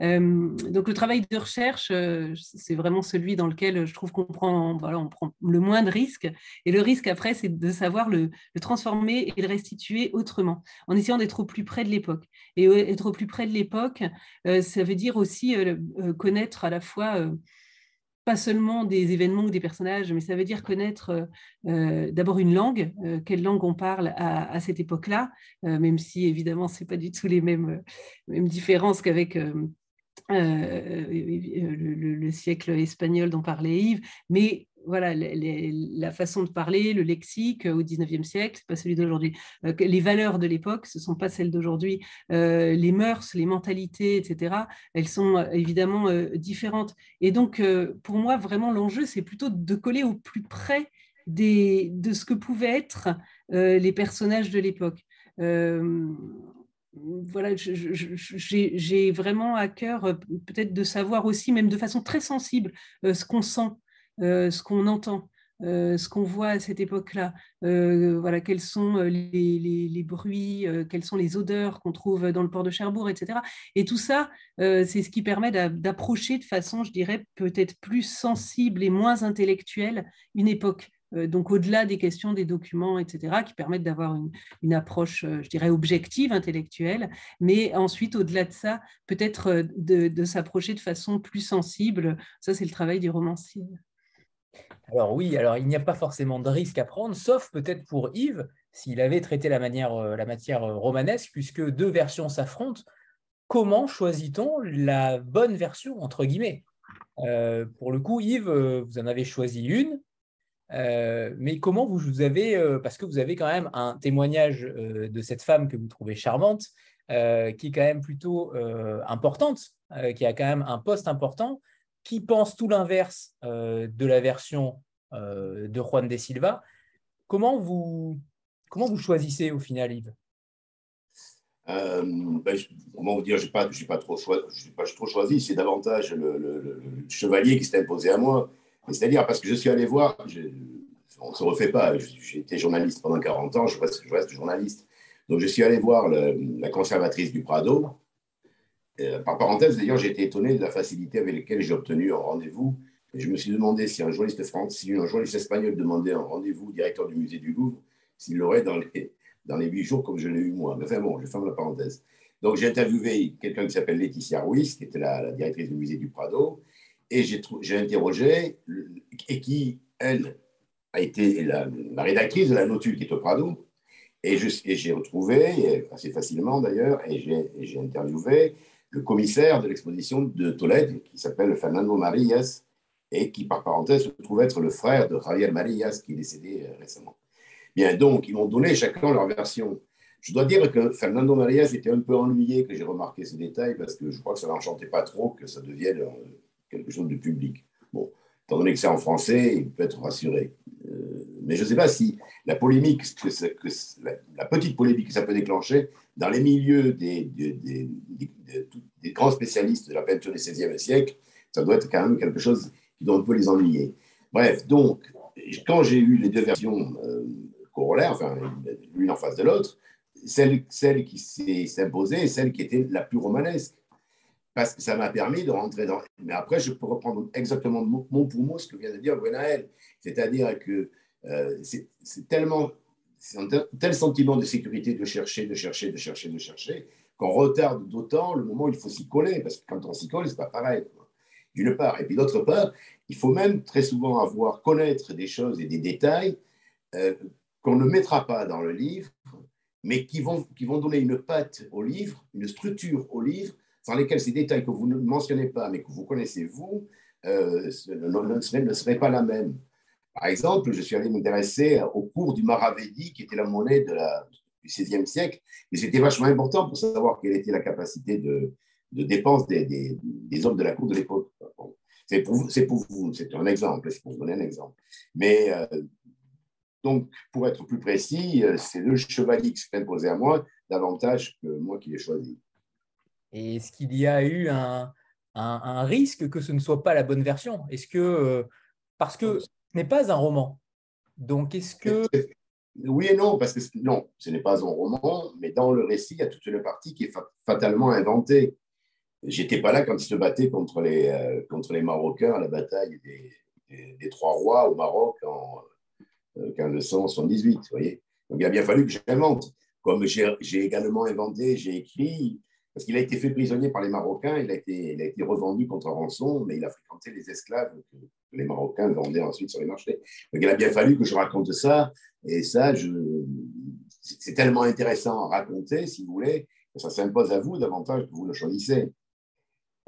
donc, le travail de recherche, c'est vraiment celui dans lequel je trouve qu'on prend, voilà, prend le moins de risques. Et le risque, après, c'est de savoir le, transformer et le restituer autrement, en essayant d'être au plus près de l'époque. Et être au plus près l'époque, euh, ça veut dire aussi euh, euh, connaître à la fois pas seulement des événements ou des personnages, mais ça veut dire connaître d'abord une langue, quelle langue on parle à, cette époque-là, même si évidemment ce n'est pas du tout les mêmes, mêmes différences qu'avec le, siècle espagnol dont parlait Yves, mais voilà, la façon de parler, le lexique au 19e siècle, pas celui d'aujourd'hui. Euh, les valeurs de l'époque, ce sont pas celles d'aujourd'hui. Euh, les mœurs, les mentalités, etc., elles sont euh, évidemment différentes. Et donc, pour moi, vraiment, l'enjeu, c'est plutôt de coller au plus près de ce que pouvaient être les personnages de l'époque. Voilà, j'ai vraiment à cœur peut-être de savoir aussi, même de façon très sensible, ce qu'on sent ce qu'on entend, ce qu'on voit à cette époque-là, voilà, quels sont les, bruits, quelles sont les odeurs qu'on trouve dans le port de Cherbourg, etc. Et tout ça, c'est ce qui permet d'approcher de façon, je dirais, peut-être plus sensible et moins intellectuelle une époque. Donc, au-delà des questions des documents, etc., qui permettent d'avoir une, approche, je dirais, objective, intellectuelle, mais ensuite, au-delà de ça, peut-être de, de s'approcher de façon plus sensible. Ça, c'est le travail du romancier. Alors oui, alors il n'y a pas forcément de risque à prendre, sauf peut-être pour Yves, s'il avait traité la, euh, la matière euh, romanesque, puisque deux versions s'affrontent. Comment choisit-on la bonne version, entre guillemets? Euh, Pour le coup, Yves, vous en avez choisi une, mais comment vous, vous avez, parce que vous avez quand même un témoignage de cette femme que vous trouvez charmante, qui est quand même plutôt importante, qui a quand même un poste important qui pense tout l'inverse euh, de la version euh, de Juan de Silva. Comment vous, comment vous choisissez au final, Yves? Euh, ben, Comment vous dire, je n'ai pas, pas trop choisi, c'est davantage le, chevalier qui s'est imposé à moi. C'est-à-dire parce que je suis allé voir, on ne se refait pas, j'ai été journaliste pendant 40 ans, je reste, journaliste. Donc je suis allé voir la conservatrice du Prado, euh, par parenthèse, d'ailleurs, j'ai été étonné de la facilité avec laquelle j'ai obtenu un rendez-vous. je me suis demandé si un journaliste français, si un journaliste espagnol demandait un rendez-vous au directeur du musée du Louvre, s'il l'aurait dans les, dans les huit jours comme je l'ai eu moi. Mais enfin bon, je ferme la parenthèse. Donc j'ai interviewé quelqu'un qui s'appelle Laetitia Ruiz, qui était la, directrice du musée du Prado, et j'ai interrogé, et qui, elle, a été la, rédactrice de la notule qui est au Prado, et j'ai retrouvé, assez facilement d'ailleurs, et j'ai interviewé le commissaire de l'exposition de Tolède, qui s'appelle Fernando Marías, et qui, par parenthèse, se trouve être le frère de Javier Marías, qui est décédé euh, récemment. Bien, donc, ils m'ont donné chacun leur version. Je dois dire que Fernando Marías était un peu ennuyé que j'ai remarqué ce détail, parce que je crois que ça n'enchantait pas trop que ça devienne euh, quelque chose de public. Bon, étant donné que c'est en français, il peut être rassuré. Euh, mais je ne sais pas si la polémique, que, que la, petite polémique que ça peut déclencher dans les milieux des, grands spécialistes de la peinture du XVIe siècle, ça doit être quand même quelque chose qui doit un peu les ennuyer. Bref, donc, quand j'ai eu les deux versions euh, corollaires, l'une en face de l'autre, celle, qui s'est imposée celle qui était la plus romanesque parce que ça m'a permis de rentrer dans. Mais après, je peux reprendre exactement mot pour mot ce que vient de dire Gwenaël. C'est-à-dire que euh, c'est tellement. Un tel sentiment de sécurité de chercher, de chercher, de chercher, de chercher, qu'on retarde d'autant le moment où il faut s'y coller. Parce que quand on s'y colle, c'est pas pareil. D'une part. Et puis d'autre part, il faut même très souvent avoir, connaître des choses et des détails euh, qu'on ne mettra pas dans le livre, mais qui vont, qui vont donner une patte au livre, une structure au livre, sans lesquels ces détails que vous ne mentionnez pas, mais que vous connaissez vous, euh, ne, seraient, pas la même. Par exemple, je suis allé m'intéresser au cours du Maravedi, qui était la monnaie de la, du XVIe siècle, et c'était vachement important pour savoir quelle était la capacité de, dépense des, hommes de la cour de l'époque. c'est pour, pour, vous, c'est un exemple, c'est pour vous donner un exemple. Mais euh, donc, pour être plus précis, euh, c'est le chevalier qui s'est imposé à moi davantage que moi qui l'ai choisi. Et est-ce qu'il y a eu un, risque que ce ne soit pas la bonne version? Est-ce que euh, parce que ce n'est pas un roman, donc est-ce que oui et non, parce que non, ce n'est pas un roman, mais dans le récit, il y a toute une partie qui est fatalement inventée. J'étais pas là quand ils se battaient contre les, euh, contre les Marocains à la bataille des, des, Trois Rois au Maroc en 1578. Euh, vous voyez? Donc il a bien fallu que j'invente. Comme j'ai également inventé, j'ai écrit parce qu'il a été fait prisonnier par les Marocains, il a été, il revendu contre rançon, mais il a fréquenté les esclaves que les Marocains vendaient ensuite sur les marchés. Donc il a bien fallu que je raconte ça, et ça, c'est tellement intéressant à raconter, si vous voulez, que ça s'impose à vous davantage que vous le choisissez.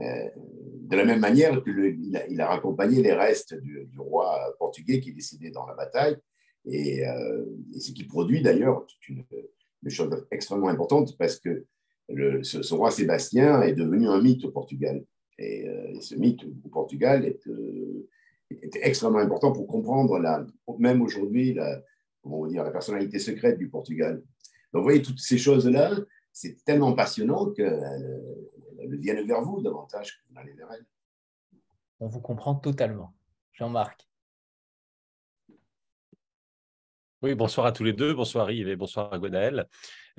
Euh, de la même manière qu'il a, il a raccompagné les restes du, roi portugais qui est décédé dans la bataille, et, euh, ce qui produit d'ailleurs une chose extrêmement importante parce que ce, roi Sébastien est devenu un mythe au Portugal. Et, euh, ce mythe au Portugal est, euh, extrêmement important pour comprendre, la, même aujourd'hui, la, la personnalité secrète du Portugal. Donc, vous voyez, toutes ces choses-là, c'est tellement passionnant qu'elles euh, viennent vers vous davantage que vous n'allez vers elles. On vous comprend totalement. Jean-Marc. Oui, bonsoir à tous les deux. Bonsoir Yves et bonsoir à Gwenaël.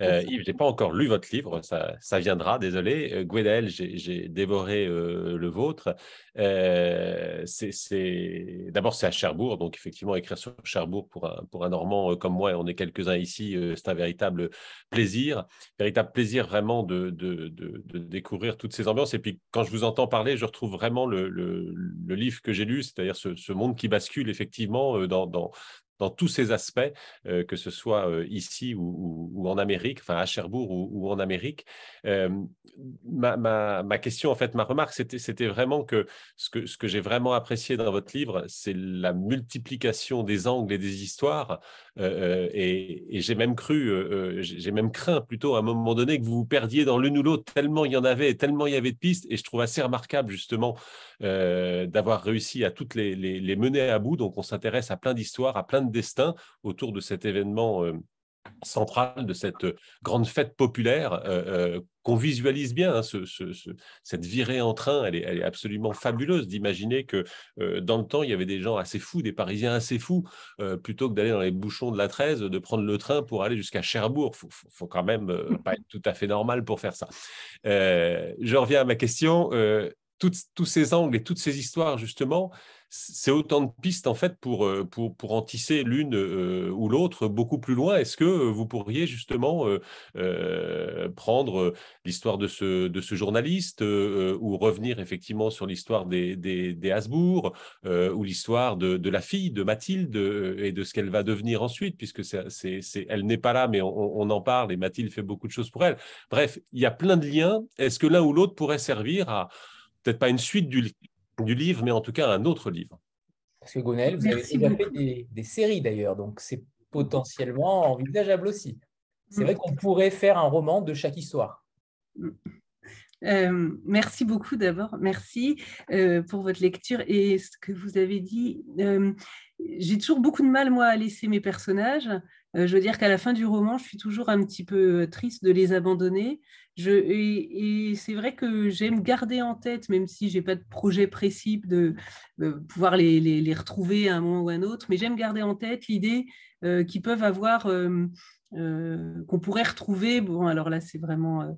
Euh, Yves, je n'ai pas encore lu votre livre, ça, ça viendra, désolé. Euh, Gwenaël, j'ai dévoré euh, le vôtre. Euh, c'est D'abord, c'est à Cherbourg, donc effectivement, écrire sur Cherbourg pour un, pour un Normand comme moi, et on est quelques-uns ici, c'est un véritable plaisir. Véritable plaisir vraiment de, de, de, découvrir toutes ces ambiances. Et puis, quand je vous entends parler, je retrouve vraiment le, le, le livre que j'ai lu, c'est-à-dire ce, ce, monde qui bascule effectivement dans, dans, dans tous ces aspects, euh, que ce soit euh, ici ou, en Amérique, enfin à Cherbourg ou, en Amérique. Euh, ma, question, en fait, ma remarque, c'était vraiment que ce que, ce que j'ai vraiment apprécié dans votre livre, c'est la multiplication des angles et des histoires. Et, j'ai même cru, j'ai même craint plutôt à un moment donné que vous vous perdiez dans l'une ou l'autre, tellement il y en avait, tellement il y avait de pistes. Et je trouve assez remarquable, justement, d'avoir réussi à toutes les, les mener à bout. Donc, on s'intéresse à plein d'histoires, à plein de destin autour de cet événement euh, central, de cette grande fête populaire euh, euh, qu'on visualise bien. Hein, ce, cette virée en train, elle est, elle est absolument fabuleuse d'imaginer que dans le temps, il y avait des gens assez fous, des Parisiens assez fous, plutôt que d'aller dans les bouchons de la 13, de prendre le train pour aller jusqu'à Cherbourg. Il faut, faut, quand même pas être tout à fait normal pour faire ça. je reviens à ma question tous ces angles et toutes ces histoires, justement, c'est autant de pistes en fait pour, euh, pour, pour en tisser l'une euh, ou l'autre beaucoup plus loin. Est-ce que vous pourriez justement euh, prendre l'histoire de ce, de ce journaliste ou revenir effectivement sur l'histoire des, des, des ou l'histoire de, de, la fille de Mathilde et de ce qu'elle va devenir ensuite, puisque c'est, elle n'est pas là, mais on, on, en parle et Mathilde fait beaucoup de choses pour elle. Bref, il y a plein de liens. Est-ce que l'un ou l'autre pourrait servir à peut-être pas une suite du, du livre, mais en tout cas un autre livre. Parce que Gonel, vous avez déjà fait des, séries d'ailleurs, donc c'est potentiellement envisageable aussi. C'est vrai qu'on pourrait faire un roman de chaque histoire. Euh, merci beaucoup d'abord, merci euh, pour votre lecture et ce que vous avez dit. Euh, j'ai toujours beaucoup de mal, moi, à laisser mes personnages. Je veux dire qu'à la fin du roman, je suis toujours un petit peu triste de les abandonner. Et, c'est vrai que j'aime garder en tête, même si je n'ai pas de projet précis de, pouvoir les, retrouver à un moment ou à un autre, mais j'aime garder en tête l'idée euh, qu'ils peuvent avoir, euh, euh, qu'on pourrait retrouver. Bon, alors là, c'est vraiment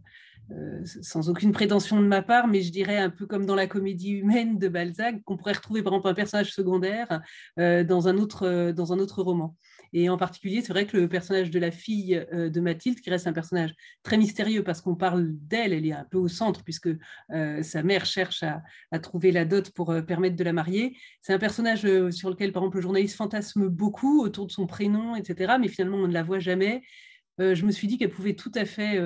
sans aucune prétention de ma part, mais je dirais un peu comme dans la comédie humaine de Balzac, qu'on pourrait retrouver par exemple un personnage secondaire dans, un autre, dans un autre roman. Et en particulier, c'est vrai que le personnage de la fille euh, de Mathilde, qui reste un personnage très mystérieux parce qu'on parle d'elle, elle est un peu au centre puisque euh, sa mère cherche à, trouver la dot pour euh, permettre de la marier. C'est un personnage sur lequel, par exemple, le journaliste fantasme beaucoup autour de son prénom, etc. Mais finalement, on ne la voit jamais. je me suis dit qu'elle pouvait tout à fait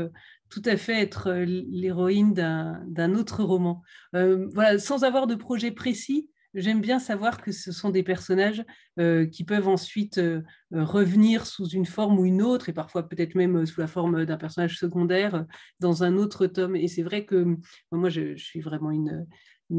tout à fait être l'héroïne d'un autre roman. voilà, sans avoir de projet précis, j'aime bien savoir que ce sont des personnages euh, qui peuvent ensuite euh, revenir sous une forme ou une autre, et parfois peut-être même sous la forme d'un personnage secondaire euh, dans un autre tome. Et c'est vrai que moi, je, suis vraiment une,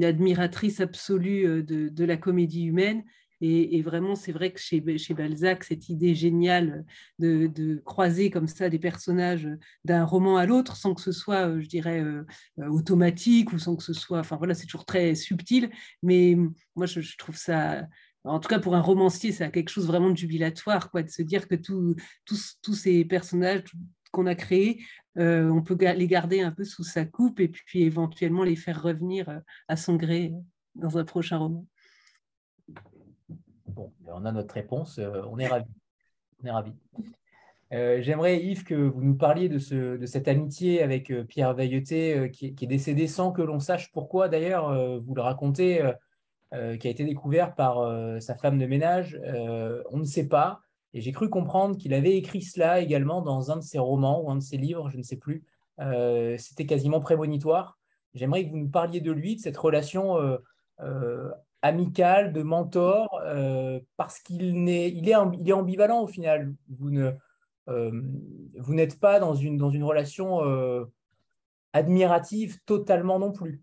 admiratrice absolue de, la comédie humaine. Et, vraiment, c'est vrai que chez, Balzac, cette idée géniale de, croiser comme ça des personnages d'un roman à l'autre sans que ce soit, euh, je dirais, euh, euh, automatique ou sans que ce soit. Enfin voilà, c'est toujours très subtil. Mais moi, je, trouve ça. En tout cas, pour un romancier, ça a quelque chose vraiment de jubilatoire, quoi, de se dire que tous ces personnages qu'on a créés, on peut les garder un peu sous sa coupe et puis éventuellement les faire revenir à son gré dans un prochain roman. Ben, on a notre réponse, euh, on est ravis. Euh, j'aimerais, Yves, que vous nous parliez de cette amitié avec euh, Pierre Veilleté, qui, est décédé sans que l'on sache pourquoi, d'ailleurs, vous le racontez, qui a été découvert par sa femme de ménage. on ne sait pas. Et j'ai cru comprendre qu'il avait écrit cela également dans un de ses romans ou un de ses livres, je ne sais plus. C'était quasiment prémonitoire. J'aimerais que vous nous parliez de lui, de cette relation amical, de mentor, euh, parce qu'il est, il est, il est ambivalent au final. Vous ne, euh, vous n'êtes pas dans une, dans une relation euh, admirative totalement non plus.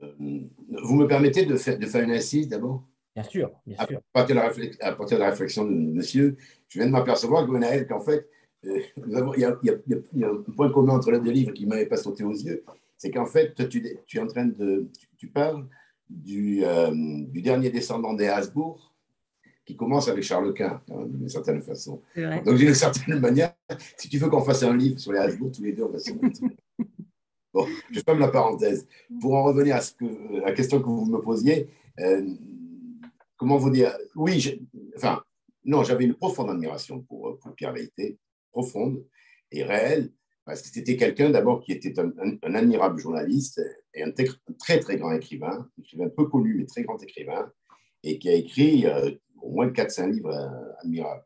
Vous me permettez de faire, de faire une assise d'abord? Bien sûr, bien sûr. À partir, de la à partir de la réflexion de monsieur, je viens de m'apercevoir, Gwenaël, qu'en fait, il, y a, il, y a, un point commun entre les deux livres qui ne m'avait pas sauté aux yeux, c'est qu'en fait, tu, tu, es en train de. tu parles du, euh, du, dernier descendant des Habsbourg, qui commence avec Charles Quint, hein, d'une certaine façon. Donc, d'une certaine manière, si tu veux qu'on fasse un livre sur les Habsbourg, tous les deux, on va se Bon, je ferme la parenthèse. Pour en revenir à, ce que, la question que vous me posiez, euh, comment vous dire Oui, enfin, non, j'avais une profonde admiration pour, pour Pierre Veilleté, profonde et réelle, parce que c'était quelqu'un d'abord qui était un, admirable journaliste et un, très très grand écrivain, un écrivain peu connu mais très grand écrivain, et qui a écrit euh, au moins 4-5 livres euh, admirables,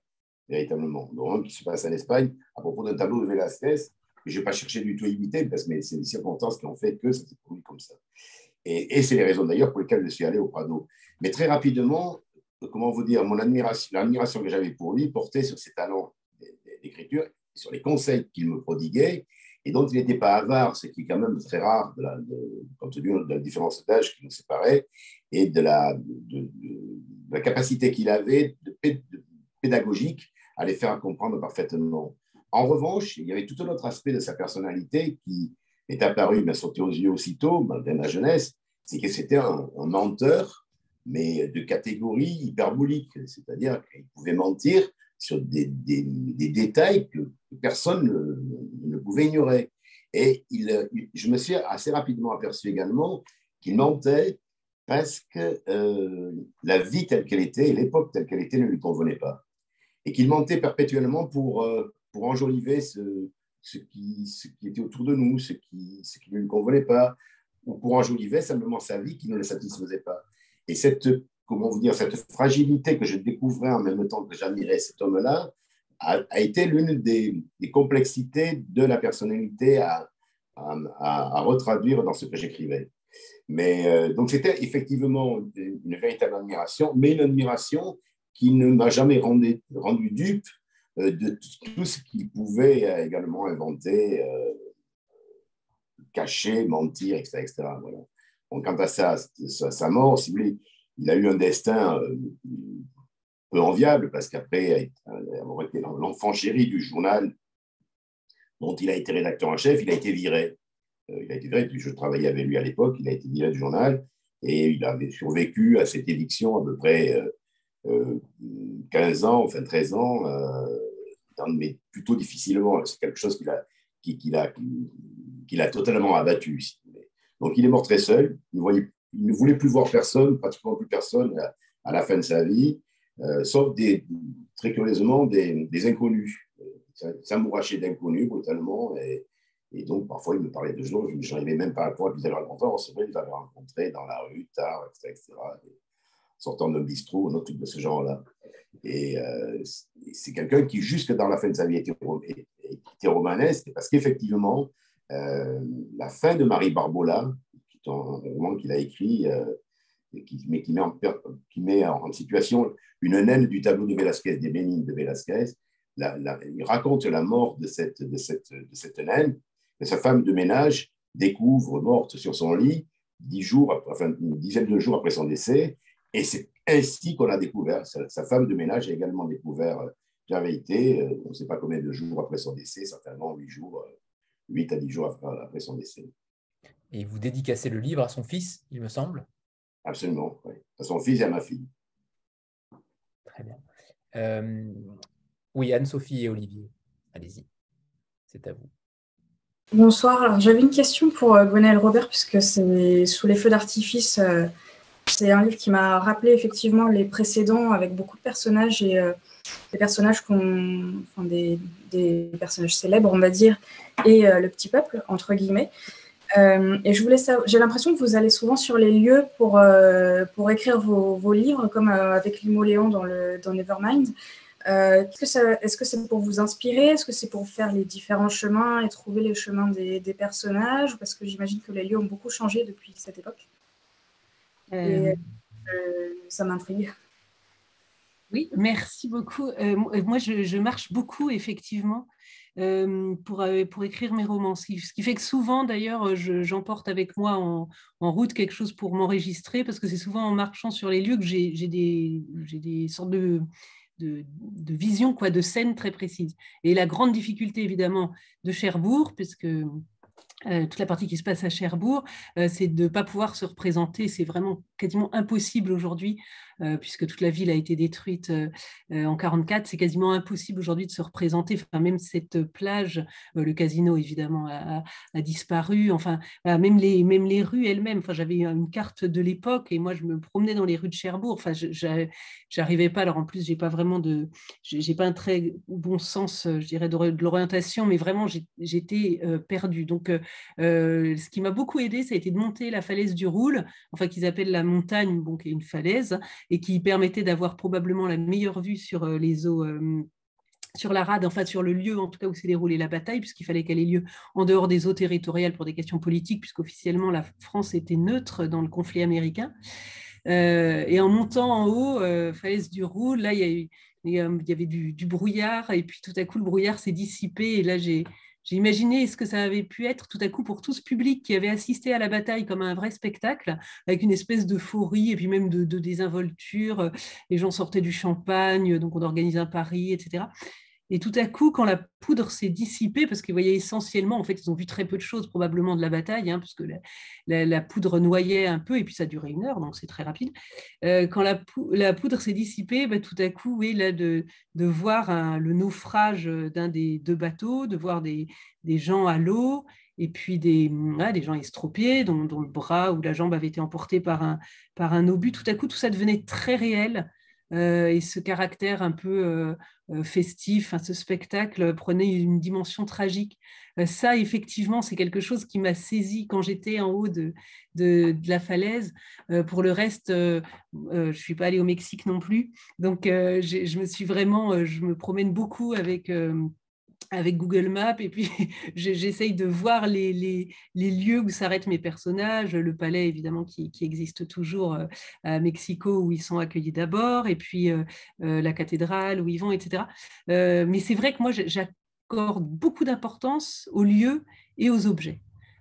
véritablement. Dont un qui se passe en Espagne à propos d'un tableau de Velázquez, que je n'ai pas cherché du tout à imiter, parce que c'est les circonstances qui ont fait que ça s'est produit comme ça. Et, et c'est les raisons d'ailleurs pour lesquelles je suis allé au Prado. Mais très rapidement, comment vous dire, mon admiration, l'admiration que j'avais pour lui portait sur ses talents d'écriture sur les conseils qu'il me prodiguait et dont il n'était pas avare, ce qui est quand même très rare de la, compte tenu de la différence d'âge qui nous séparait et de la, capacité qu'il avait pédagogique à les faire comprendre parfaitement. En revanche, il y avait tout un autre aspect de sa personnalité qui est apparu, mais sauté aux yeux aussitôt, malgré ma jeunesse, c'est que c'était un, un, menteur, mais de catégorie hyperbolique, c'est-à-dire qu'il pouvait mentir sur des, détails que personne ne, pouvait ignorer. Et il, je me suis assez rapidement aperçu également qu'il mentait parce que euh, la vie telle qu'elle était et l'époque telle qu'elle était ne lui convenait pas. Et qu'il mentait perpétuellement pour, euh, pour enjoliver ce, ce, qui, ce qui était autour de nous, ce qui, ce qui ne lui convenait pas, ou pour enjoliver simplement sa vie qui ne le satisfaisait pas. Et cette, comment vous dire, cette fragilité que je découvrais en même temps que j'admirais cet homme-là a, été l'une des, complexités de la personnalité à, à, retraduire dans ce que j'écrivais. Mais euh, donc c'était effectivement une, véritable admiration, mais une admiration qui ne m'a jamais rendu, rendu dupe euh, de tout ce qu'il pouvait euh, également inventer, cacher, mentir, etc. etc. Voilà. Donc, quant à sa, sa, mort, si vous voulez, il a eu un destin peu enviable parce qu'après avoir été l'enfant chéri du journal dont il a été rédacteur en chef, il a été viré. Euh, il a été viré, je travaillais avec lui à l'époque, il a été viré du journal et il avait survécu à cette éviction à peu près 15 euh, euh, ans, enfin 13 ans, mais plutôt difficilement. C'est quelque chose qu'il a, totalement abattu. Donc il est mort très seul, il, voyait, il, ne voulait plus voir personne, pratiquement plus personne à, la fin de sa vie, sauf des, très curieusement des, des inconnus. S'amouracher d'inconnus brutalement et, et donc, parfois, il me parlait de gens, je n'arrivais même pas à croire qu'ils avaient rencontré. C'est vrai, ils avaient rencontré dans la rue, tard, etc., sortant d'un bistrot, un autre truc de ce genre-là. Et euh, c'est quelqu'un qui, jusque dans la fin de sa vie, était, était romanesque, parce qu'effectivement, euh, la fin de Marie Barbola, est un roman qu'il a écrit, euh, qui, mais qui met, en, situation une naine du tableau de Velázquez, des Bénines de Velázquez, il raconte la mort de cette, naine, sa femme de ménage découvre morte sur son lit dix jours, enfin une dizaine de jours après son décès, et c'est ainsi qu'on l'a découvert. Sa, femme de ménage a également découvert euh, qu'il avait été, euh, on ne sait pas combien de jours après son décès, certainement huit jours, euh, huit à dix jours après, son décès. Et vous dédicacez le livre à son fils, il me semble Absolument, oui. À son fils et à ma fille. Très bien. oui, Anne-Sophie et Olivier, allez-y, c'est à vous. Bonsoir. j'avais une question pour euh, Gwenaël Robert, puisque c'est Sous les feux d'artifice. Euh, c'est un livre qui m'a rappelé effectivement les précédents avec beaucoup de personnages et euh, des personnages qu'on, enfin des, personnages célèbres, on va dire, et le petit peuple entre guillemets. Et je voulais j'ai l'impression que vous allez souvent sur les lieux pour, pour écrire vos, vos livres, comme avec Limo Léon dans, le, dans Nevermind. Euh, est-ce que c'est pour vous inspirer? Est-ce que c'est pour faire les différents chemins et trouver les chemins des, personnages? Parce que j'imagine que les lieux ont beaucoup changé depuis cette époque. Et, euh. Euh, ça m'intrigue. Oui, merci beaucoup. moi, je, marche beaucoup, effectivement, pour, pour écrire mes romans. Ce qui, fait que souvent, d'ailleurs, j'emporte avec moi en, en, route quelque chose pour m'enregistrer, parce que c'est souvent en marchant sur les lieux que j'ai des, des sortes de de, vision, quoi, de scène très précise. Et la grande difficulté, évidemment, de Cherbourg, puisque toute la partie qui se passe à Cherbourg, c'est de ne pas pouvoir se représenter. C'est vraiment quasiment impossible aujourd'hui puisque toute la ville a été détruite en 44. C'est quasiment impossible aujourd'hui de se représenter. Enfin, même cette plage, le casino évidemment a, disparu. Enfin, même, les, même les rues elles-mêmes. Enfin, j'avais une carte de l'époque et moi je me promenais dans les rues de Cherbourg. Enfin, j'arrivais pas. Alors en plus, j'ai pas vraiment de, j'ai pas un très bon sens, je de l'orientation, mais vraiment j'étais perdue. Donc, ce qui m'a beaucoup aidé, ça a été de monter la falaise du Roule, enfin qu'ils appellent la montagne, bon, qui est une falaise, et qui permettait d'avoir probablement la meilleure vue sur euh, les eaux euh, sur la rade, enfin sur le lieu en tout cas où s'est déroulée la bataille, puisqu'il fallait qu'elle ait lieu en dehors des eaux territoriales pour des questions politiques, puisqu'officiellement la France était neutre dans le conflit américain. Euh, et en montant en haut, falaise du Roule, là il y, il y avait du, du, brouillard, et puis tout à coup le brouillard s'est dissipé, et là j'ai j'ai imaginé ce que ça avait pu être tout à coup pour tout ce public qui avait assisté à la bataille comme un vrai spectacle, avec une espèce d'euphorie et puis même de, désinvolture. Les gens sortaient du champagne, donc on organise un pari, etc. Et tout à coup, quand la poudre s'est dissipée, parce qu'ils voyaient essentiellement, en fait, ils ont vu très peu de choses probablement de la bataille, hein, parce que la, poudre noyait un peu, et puis ça durait une heure, donc c'est très rapide. Euh, quand la, poudre s'est dissipée, bah, tout à coup, oui, là, de, voir le naufrage d'un des deux bateaux, de voir des, gens à l'eau, et puis des, gens estropiés dont, dont, le bras ou la jambe avait été emporté par un, par un obus. Tout à coup, tout ça devenait très réel. Et ce caractère un peu festif, ce spectacle prenait une dimension tragique. ça, effectivement, c'est quelque chose qui m'a saisi quand j'étais en haut de, de, la falaise. pour le reste, je ne suis pas allée au Mexique non plus. Donc, je me suis vraiment, je me promène beaucoup avec avec Google Maps et puis j'essaye de voir les, lieux où s'arrêtent mes personnages, le palais évidemment qui, qui, existe toujours euh, à Mexico où ils sont accueillis d'abord et puis euh, euh, la cathédrale où ils vont, etc. mais c'est vrai que moi j'accorde beaucoup d'importance aux lieux et aux objets.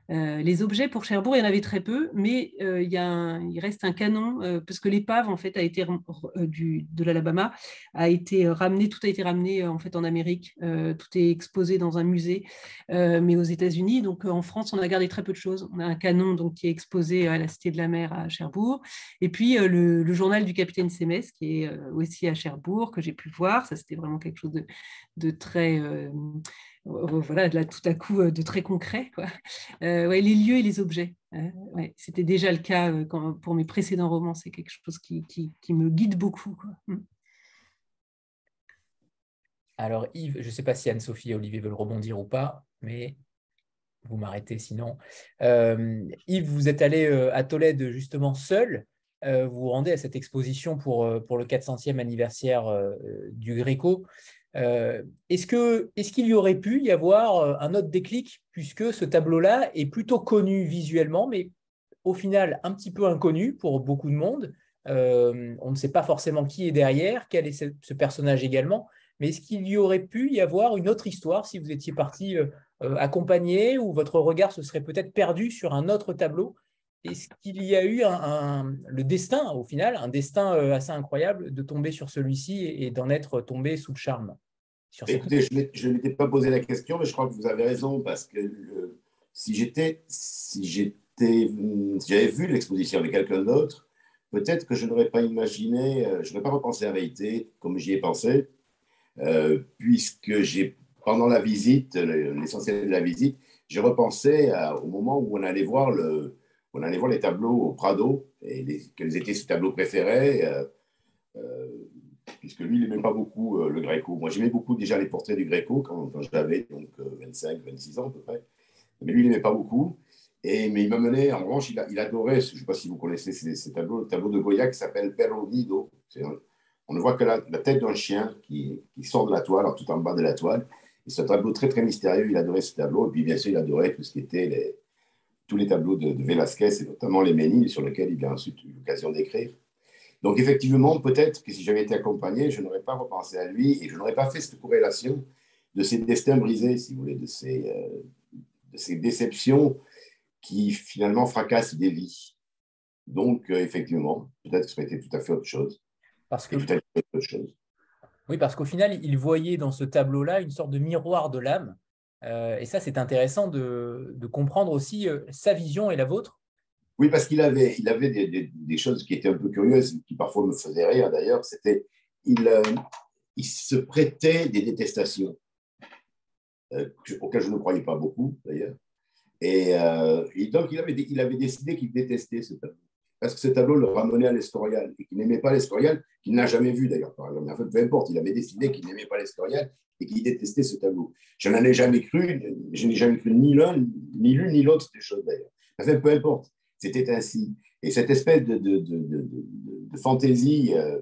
Euh, les objets pour Cherbourg, il y en avait très peu, mais euh, il, reste un canon euh, parce que l'épave en fait a été de l'Alabama a été ramené, tout a été ramené en fait en Amérique, tout est exposé dans un musée, mais aux États-Unis. Donc en France, on a gardé très peu de choses. On a un canon donc qui est exposé à la Cité de la Mer à Cherbourg, et puis le, journal du capitaine Sémès qui est aussi à Cherbourg que j'ai pu voir. Ça c'était vraiment quelque chose de très voilà, là, tout à coup, euh, de très concret. Quoi. Euh, ouais, les lieux et les objets. Hein, ouais, C'était déjà le cas euh, quand, pour mes précédents romans. C'est quelque chose qui, qui, qui, me guide beaucoup. Quoi. Mm. Alors, Yves, je ne sais pas si Anne-Sophie et Olivier veulent rebondir ou pas, mais vous m'arrêtez sinon. Yves, vous êtes allé à Tolède justement seul. vous vous rendez à cette exposition pour, pour le 400e anniversaire du Gréco. Euh, est-ce qu'il est qu'il y aurait pu y avoir euh, un autre déclic, puisque ce tableau-là est plutôt connu visuellement, mais au final un petit peu inconnu pour beaucoup de monde. Euh, On ne sait pas forcément qui est derrière, quel est ce, personnage également, mais est-ce qu'il y aurait pu y avoir une autre histoire si vous étiez parti accompagné ou votre regard se serait peut-être perdu sur un autre tableau est-ce qu'il y a eu un, le destin, au final, un destin euh, assez incroyable de tomber sur celui-ci et, d'en être tombé sous le charme Écoutez, je ne m'étais pas posé la question, mais je crois que vous avez raison, parce que si j'étais, si j'étais, j'avais vu l'exposition avec quelqu'un d'autre, peut-être que je n'aurais pas imaginé, euh, je n'aurais pas repensé à réalité comme j'y ai pensé, euh, puisque j'ai, pendant la visite, l'essentiel de la visite, j'ai repensé au moment où on allait voir le, on allait voir les tableaux au Prado et quels étaient ses tableaux préférés, euh, euh, puisque lui, il n'aimait pas beaucoup euh, le Gréco. Moi, j'aimais beaucoup déjà les portraits du Gréco quand, j'avais donc 25, 26 ans à peu près. Mais lui, il n'aimait pas beaucoup. Et, mais il m'a mené, en revanche, il, adorait, je ne sais pas si vous connaissez ces, tableaux, le tableau de Goya qui s'appelle Perro Nido. On ne voit que la, tête d'un chien qui, sort de la toile, tout en bas de la toile. C'est un tableau très, très mystérieux. Il adorait ce tableau. Et puis, bien sûr, il adorait tout ce qui était les, tous les tableaux de, de Velázquez et notamment les Méniles sur lesquels il a ensuite eu l'occasion d'écrire. Donc effectivement, peut-être que si j'avais été accompagné, je n'aurais pas repensé à lui et je n'aurais pas fait cette corrélation de ces destins brisés, si vous voulez, de ces, euh, de ces déceptions qui finalement fracassent des vies. Donc euh, effectivement, peut-être que ça aurait été tout à fait autre chose. Parce que... autre chose. Oui, parce qu'au final, il voyait dans ce tableau-là une sorte de miroir de l'âme et ça, c'est intéressant de, comprendre aussi euh, sa vision et la vôtre. Oui, parce qu'il avait, il avait des, choses qui étaient un peu curieuses, qui parfois me faisaient rire d'ailleurs. C'était, il, euh, il se prêtait des détestations, auxquelles je ne croyais pas beaucoup d'ailleurs. Et, donc, il avait, il avait décidé qu'il détestait ce tableau. Parce que ce tableau le ramenait à l'Escorial et qu'il n'aimait pas l'Escorial, qu'il n'a jamais vu d'ailleurs, exemple. En fait, peu importe, il avait décidé qu'il n'aimait pas l'Escorial et qui détestait ce tableau. Je n'en ai jamais cru, je n'ai jamais cru ni l'un, ni l'une, ni l'autre des choses d'ailleurs. Enfin, peu importe, c'était ainsi. Et cette espèce de, fantaisie, euh,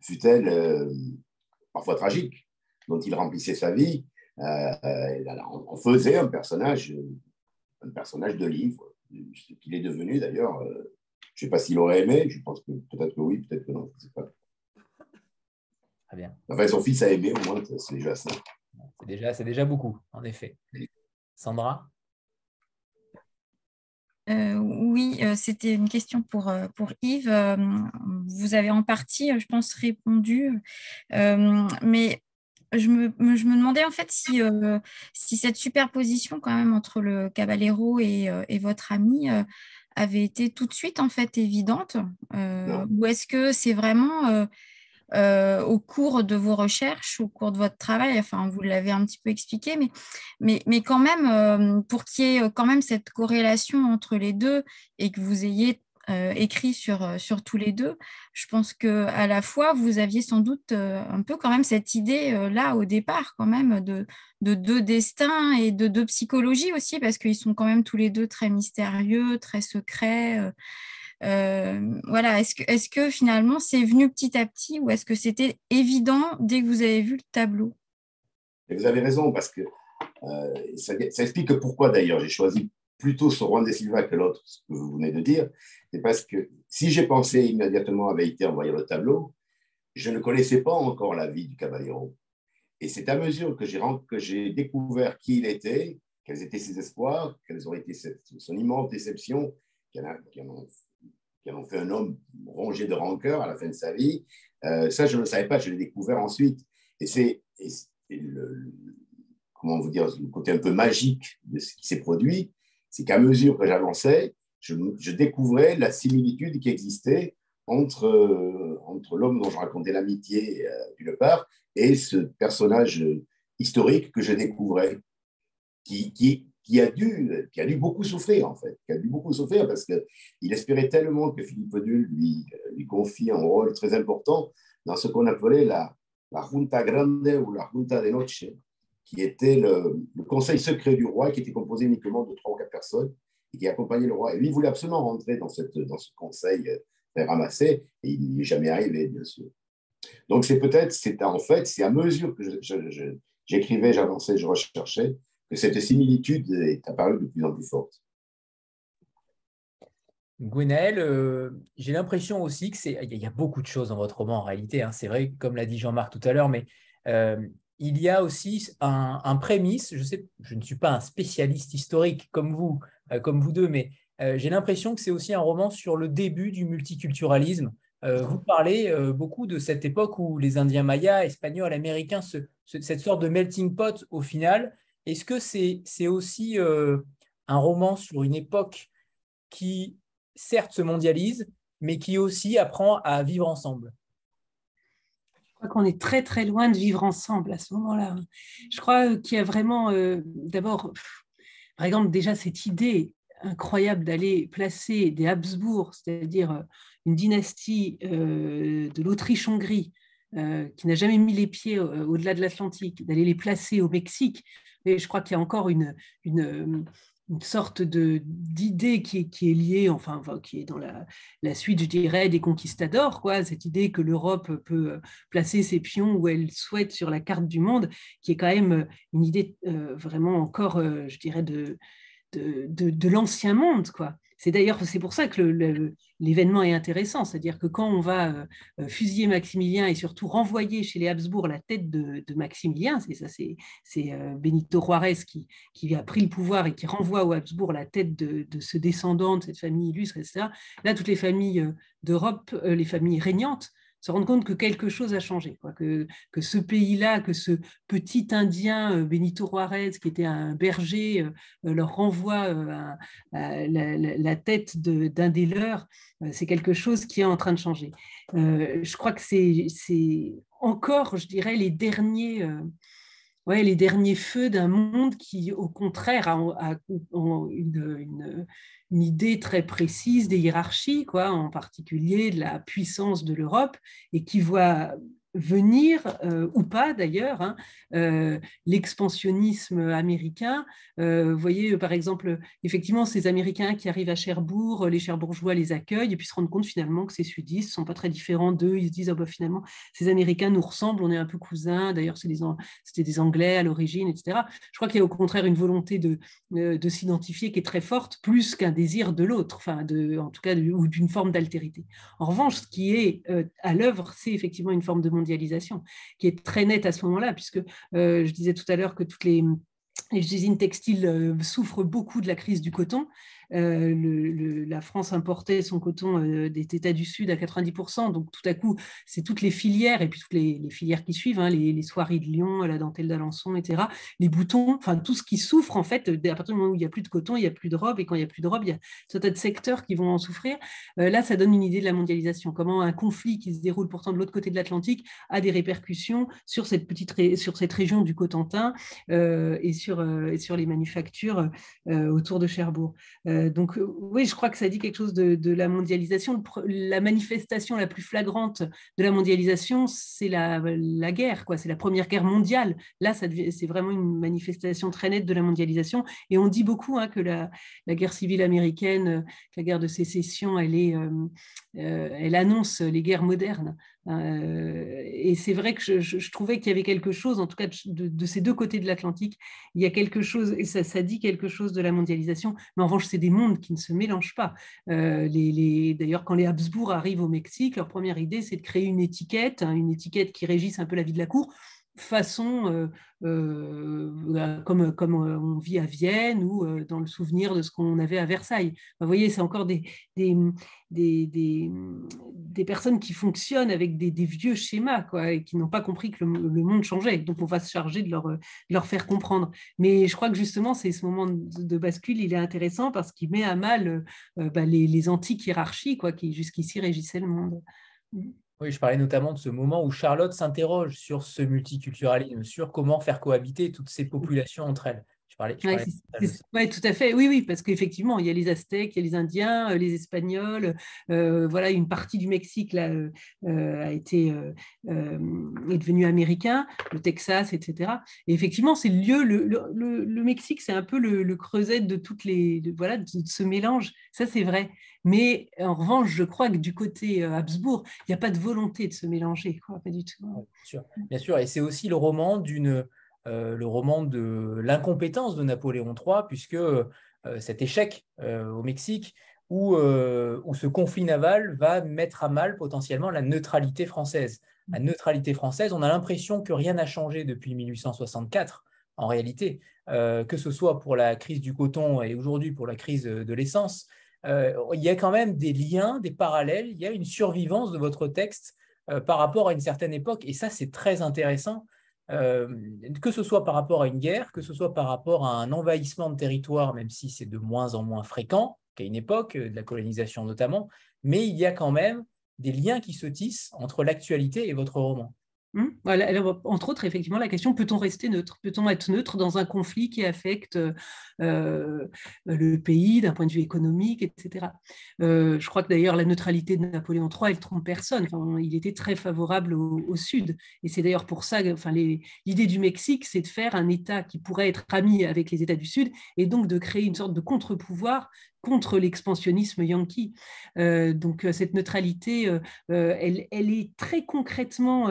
fut-elle euh, parfois tragique, dont il remplissait sa vie, euh, on faisait un personnage, un personnage de livre, ce qu'il est devenu d'ailleurs. Je ne sais pas s'il aurait aimé, je pense que peut-être que oui, peut-être que non, je ne sais pas. Très bien. Enfin, son fils a aimé, au moins, c'est déjà ça. C'est déjà, c'est déjà beaucoup, en effet. Sandra? Euh, oui, euh, c'était une question pour, euh, pour Yves. vous avez en partie, je pense, répondu. mais je me, je me, demandais en fait si, si cette superposition quand même entre le Caballero et, et votre ami avait été tout de suite en fait évidente ou est-ce que c'est vraiment euh, au cours de vos recherches, au cours de votre travail? Enfin, vous l'avez un petit peu expliqué, mais, mais, mais quand même, euh, pour qu'il y ait quand même cette corrélation entre les deux et que vous ayez euh, écrit sur, sur tous les deux, je pense que à la fois, vous aviez sans doute un peu quand même cette idée là au départ, quand même, de, de deux destins et de deux psychologies aussi, parce qu'ils sont quand même tous les deux très mystérieux, très secrets. Euh, voilà, est-ce que, est que finalement c'est venu petit à petit ou est-ce que c'était évident dès que vous avez vu le tableau? Vous avez raison, parce que euh, ça, explique pourquoi d'ailleurs. J'ai choisi plutôt ce Juan de Silva que l'autre, ce que vous venez de dire. C'est parce que si j'ai pensé immédiatement à Veïté en voyant le tableau, je ne connaissais pas encore la vie du Caballero. Et c'est à mesure que j'ai, découvert qui il était, quels étaient ses espoirs, quelles ont été son immense déception, qui en, fait un homme rongé de rancœur à la fin de sa vie. Euh, ça, je ne le savais pas, je l'ai découvert ensuite. Et c'est comment vous dire, le côté un peu magique de ce qui s'est produit, c'est qu'à mesure que j'avançais, je, découvrais la similitude qui existait entre, euh, entre l'homme dont je racontais l'amitié euh, d'une part et ce personnage historique que je découvrais, qui, qui, a dû, qui a dû beaucoup souffrir, en fait, qui a dû beaucoup souffrir parce qu'il espérait tellement que Philippe Audulle lui, lui confie un rôle très important dans ce qu'on appelait la, la Junta Grande ou la Junta de Noche, qui était le, conseil secret du roi, qui était composé uniquement de trois ou quatre personnes et qui accompagnait le roi. Et lui, il voulait absolument rentrer dans, ce conseil euh, très ramassé, et il n'y est jamais arrivé, bien sûr. Donc, c'est peut-être, c'est en fait, c'est à mesure que j'écrivais, j'avançais, je recherchais, que cette similitude est apparue de plus en plus forte. Gwenaël, euh, j'ai l'impression aussi que c'est il y, a beaucoup de choses dans votre roman en réalité. Hein. c'est vrai, comme l'a dit Jean-Marc tout à l'heure, mais euh, il y a aussi un, prémisse. Je ne suis pas un spécialiste historique comme vous, euh, comme vous deux, mais j'ai l'impression que c'est aussi un roman sur le début du multiculturalisme. vous parlez beaucoup de cette époque où les Indiens mayas, espagnols, américains, cette sorte de melting pot au final, est-ce que c'est aussi euh, un roman sur une époque qui, certes, se mondialise, mais qui aussi apprend à vivre ensemble? Crois qu'on est très très loin de vivre ensemble à ce moment-là. Je crois qu'il y a vraiment, euh, d'abord, par exemple, déjà cette idée incroyable d'aller placer des Habsbourg, c'est-à-dire euh, une dynastie de l'Autriche-Hongrie, qui n'a jamais mis les pieds au-delà de l'Atlantique, d'aller les placer au Mexique, et je crois qu'il y a encore une, une sorte d'idée qui, qui, est liée, enfin, qui est dans la, la, suite, je dirais, des conquistadors, quoi, cette idée que l'Europe peut placer ses pions où elle souhaite sur la carte du monde, qui est quand même une idée euh, vraiment encore, euh, je dirais, de, de, de, de l'ancien monde, quoi. C'est d'ailleurs c'est pour ça que l'événement est intéressant, c'est-à-dire que quand on va euh, euh, fusiller Maximilien et surtout renvoyer chez les Habsbourg la tête de, Maximilien, c'est ça, c'est euh, Benito Juarez qui, qui a pris le pouvoir et qui renvoie aux Habsbourg la tête de, ce descendant de cette famille illustre, etc. Là, toutes les familles d'Europe, les familles régnantes, se rendre compte que quelque chose a changé, que, que ce pays-là, que ce petit Indien euh, Benito Juarez, qui était un berger, euh, euh, leur renvoie la, tête d'un des leurs, c'est quelque chose qui est en train de changer. je crois que c'est encore, je dirais, les derniers les derniers feux d'un monde qui, au contraire, a, une, idée très précise des hiérarchies, quoi, en particulier de la puissance de l'Europe, et qui voit venir, euh, ou pas d'ailleurs, hein, euh, l'expansionnisme américain. Euh, vous voyez, par exemple, effectivement, ces Américains qui arrivent à Cherbourg, les Cherbourgeois les accueillent et puis se rendent compte finalement que ces sudistes ne sont pas très différents d'eux. Ils se disent, oh, bah, finalement, ces Américains nous ressemblent, on est un peu cousins. D'ailleurs, c'était des Anglais à l'origine, etc. Je crois qu'il y a au contraire une volonté de, de s'identifier qui est très forte, plus qu'un désir de l'autre, enfin, de, en tout cas, ou d'une forme d'altérité. En revanche, ce qui est à l'œuvre, c'est effectivement une forme de mondialisation qui est très nette à ce moment-là, puisque euh, je disais tout à l'heure que toutes les, usines textiles euh, souffrent beaucoup de la crise du coton. La France importait son coton des États du Sud à 90%, donc tout à coup, c'est toutes les filières, et puis toutes les, filières qui suivent, hein, les, soieries de Lyon, la dentelle d'Alençon, etc., les boutons, enfin tout ce qui souffre, en fait, à partir du moment où il n'y a plus de coton, il n'y a plus de robe, et quand il n'y a plus de robe, il y a tout un tas de secteurs qui vont en souffrir. là, ça donne une idée de la mondialisation, comment un conflit qui se déroule pourtant de l'autre côté de l'Atlantique a des répercussions sur cette petite sur cette région du Cotentin et sur les manufactures autour de Cherbourg. Donc oui, je crois que ça dit quelque chose de, la mondialisation. La manifestation la plus flagrante de la mondialisation, c'est la, guerre, quoi. C'est la première guerre mondiale. Là, c'est vraiment une manifestation très nette de la mondialisation. Et on dit beaucoup hein, que la, guerre civile américaine, la guerre de sécession, elle annonce les guerres modernes. Euh, et c'est vrai que je, trouvais qu'il y avait quelque chose, en tout cas de, ces deux côtés de l'Atlantique, il y a quelque chose, et ça, dit quelque chose de la mondialisation, mais en revanche, c'est des mondes qui ne se mélangent pas. Euh, les, D'ailleurs, quand les Habsbourg arrivent au Mexique, leur première idée, c'est de créer une étiquette, hein, une étiquette qui régisse un peu la vie de la cour, façon euh, euh, comme, comme on vit à Vienne ou euh, dans le souvenir de ce qu'on avait à Versailles. Vous voyez, c'est encore des, des, des, des, personnes qui fonctionnent avec des, vieux schémas quoi, et qui n'ont pas compris que le, monde changeait. Donc, on va se charger de leur, leur faire comprendre. Mais je crois que justement, c'est ce moment de, bascule, il est intéressant parce qu'il met à mal bah, les, les antiques hiérarchies quoi, qui jusqu'ici régissaient le monde. Oui, je parlais notamment de ce moment où Charlotte s'interroge sur ce multiculturalisme, sur comment faire cohabiter toutes ces populations entre elles. Oui, tout à fait. Oui, oui, parce qu'effectivement, il y a les Aztèques, il y a les Indiens, euh, les Espagnols. Euh, voilà, une partie du Mexique là, euh, a été est devenu américain, le Texas, etc. Et effectivement, c'est le lieu. Le, le, Mexique, c'est un peu le, creuset de toutes les voilà de, ce mélange. Ça, c'est vrai. Mais en revanche, je crois que du côté Habsbourg, il n'y a pas de volonté de se mélanger, quoi, pas du tout. bien sûr, bien sûr. Et c'est aussi le roman d'une le roman de l'incompétence de Napoléon III, puisque euh, cet échec euh, au Mexique, où, où, ce conflit naval va mettre à mal potentiellement la neutralité française. La neutralité française, on a l'impression que rien n'a changé depuis 1864, en réalité, que ce soit pour la crise du coton et aujourd'hui pour la crise de l'essence. il y a quand même des liens, des parallèles, il y a une survivance de votre texte par rapport à une certaine époque, et ça c'est très intéressant euh, que ce soit par rapport à une guerre, que ce soit par rapport à un envahissement de territoire, même si c'est de moins en moins fréquent qu'à une époque, euh, de la colonisation notamment, mais il y a quand même des liens qui se tissent entre l'actualité et votre roman. Hum, voilà, entre autres, effectivement, la question peut-on rester neutre? Peut-on être neutre dans un conflit qui affecte euh, le pays d'un point de vue économique, etc. Euh, je crois que d'ailleurs la neutralité de Napoléon III, elle trompe personne. il était très favorable au, Sud, et c'est d'ailleurs pour ça, enfin, l'idée du Mexique, c'est de faire un État qui pourrait être ami avec les États du Sud, et donc de créer une sorte de contre-pouvoir contre l'expansionnisme yankee. Euh, donc euh, cette neutralité, euh, elle, est très concrètement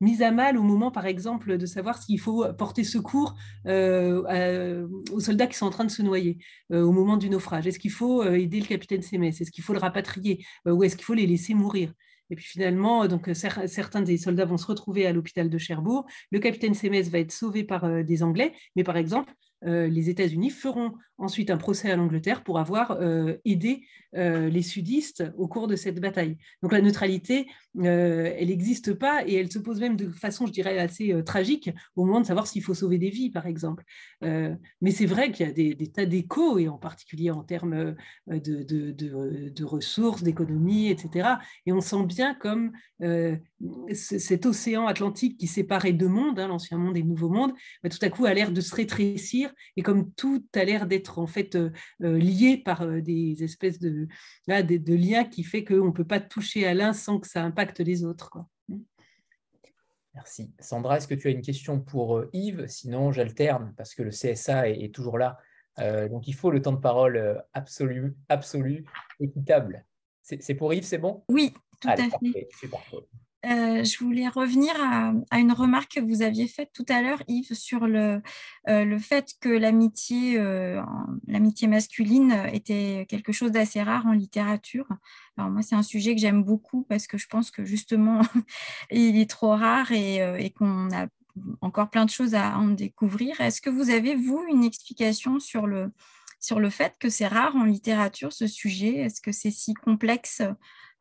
mise à mal au moment, par exemple, de savoir s'il faut porter secours aux soldats qui sont en train de se noyer au moment du naufrage. Est-ce qu'il faut aider le capitaine Sémès Est-ce qu'il faut le rapatrier? Ou est-ce qu'il faut les laisser mourir? Et puis finalement, donc, certains des soldats vont se retrouver à l'hôpital de Cherbourg. Le capitaine Sémès va être sauvé par des Anglais, mais par exemple, les États-Unis feront ensuite un procès à l'Angleterre pour avoir euh, aidé euh, les sudistes au cours de cette bataille. Donc la neutralité, elle n'existe pas et elle se pose même de façon, je dirais, assez tragique au moment de savoir s'il faut sauver des vies, par exemple. mais c'est vrai qu'il y a des, tas d'échos, et en particulier en termes de, ressources, d'économie, etc. Et on sent bien comme cet océan Atlantique qui séparait deux mondes, hein, l'ancien monde et le nouveau monde, bah, tout à coup a l'air de se rétrécir et comme tout a l'air d'être en fait euh, euh, lié par euh, des espèces de, de, liens qui fait qu'on ne peut pas toucher à l'un sans que ça impacte les autres. Quoi. Merci. Sandra, est-ce que tu as une question pour Yves? Sinon, j'alterne parce que le CSA est, toujours là. donc, il faut le temps de parole absolu, absolu, équitable. C'est pour Yves, c'est bon? Oui, tout à fait. C'est parfait. Euh, je voulais revenir à, une remarque que vous aviez faite tout à l'heure, Yves, sur le, euh, le fait que l'amitié, euh, l'amitié masculine était quelque chose d'assez rare en littérature. Alors moi, c'est un sujet que j'aime beaucoup parce que je pense que justement, il est trop rare et, et qu'on a encore plein de choses à en découvrir. Est-ce que vous avez, vous, une explication sur le, sur le fait que c'est rare en littérature ce sujet? Est-ce que c'est si complexe?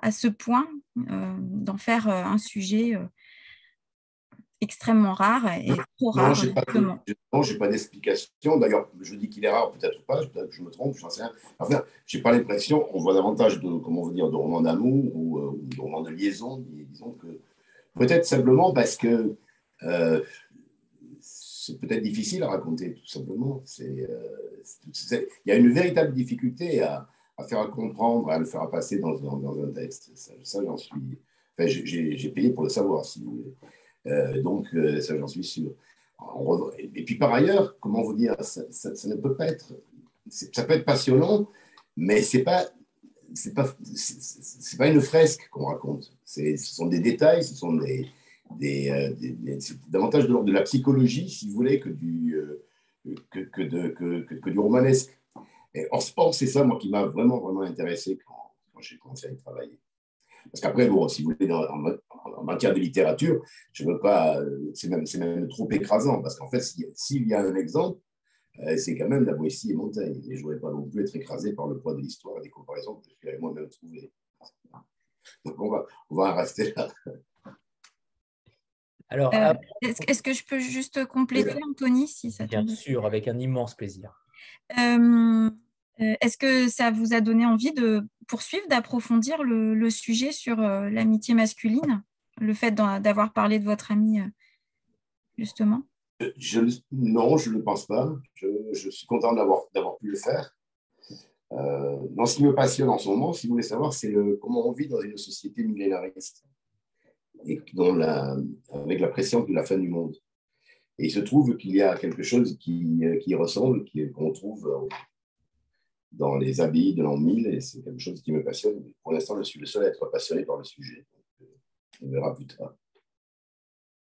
À ce point d'en faire un sujet extrêmement rare et trop rare. Non, je n'ai pas d'explication. D'ailleurs, je dis qu'il est rare, peut-être pas, peut-être que je me trompe, je n'en sais rien. Enfin, je n'ai pas l'impression, on voit davantage de, comment dire, de romans d'amour ou, euh, de romans de liaison, disons que peut-être simplement parce que euh, c'est peut-être difficile à raconter, tout simplement. Euh, il y a une véritable difficulté à, à, faire comprendre, à le faire passer dans, un texte. Ça, j'en suis. Enfin, j'ai payé pour le savoir, si vous voulez. Euh, donc, euh, ça, j'en suis sûr. Et puis, par ailleurs, comment vous dire, ça, ne peut pas être. Ça peut être passionnant, mais c'est pas. Pas, pas une fresque qu'on raconte. Ce sont des détails, ce sont des, euh, davantage de l'ordre de la psychologie, si vous voulez, que du, que, de, que, que, du romanesque. Et en sport, c'est ça, moi, qui m'a vraiment, vraiment intéressé quand, quand j'ai commencé à y travailler. Parce qu'après, bon, si vous voulez, en, matière de littérature, je veux pas, c'est même, même, trop écrasant, parce qu'en fait, s'il y a un exemple, euh, c'est quand même la Boétie et Montaigne. Et je ne voudrais pas non plus être écrasé par le poids de l'histoire et des comparaisons que je moi-même trouvé. Donc, on va, on va en rester là. Alors, euh, est-ce, que je peux juste compléter, Anthony, si ça Bien sûr, avec un immense plaisir. Euh, euh, est-ce que ça vous a donné envie de poursuivre, d'approfondir le, sujet sur euh, l'amitié Le fait d'avoir parlé de votre ami, euh, justement? Non, je ne le pense pas. Je, suis content d'avoir pu le faire. ce qui me passionne en ce moment, si vous voulez savoir, c'est comment on vit dans une société millénariste et avec la pression de la fin du monde. Et il se trouve qu'il y a quelque chose qui ressemble, qu'on trouve dans les habits de l'an 1000 et c'est quelque chose qui me passionne. Pour l'instant, je suis le seul à être passionné par le sujet. on verra plus tard.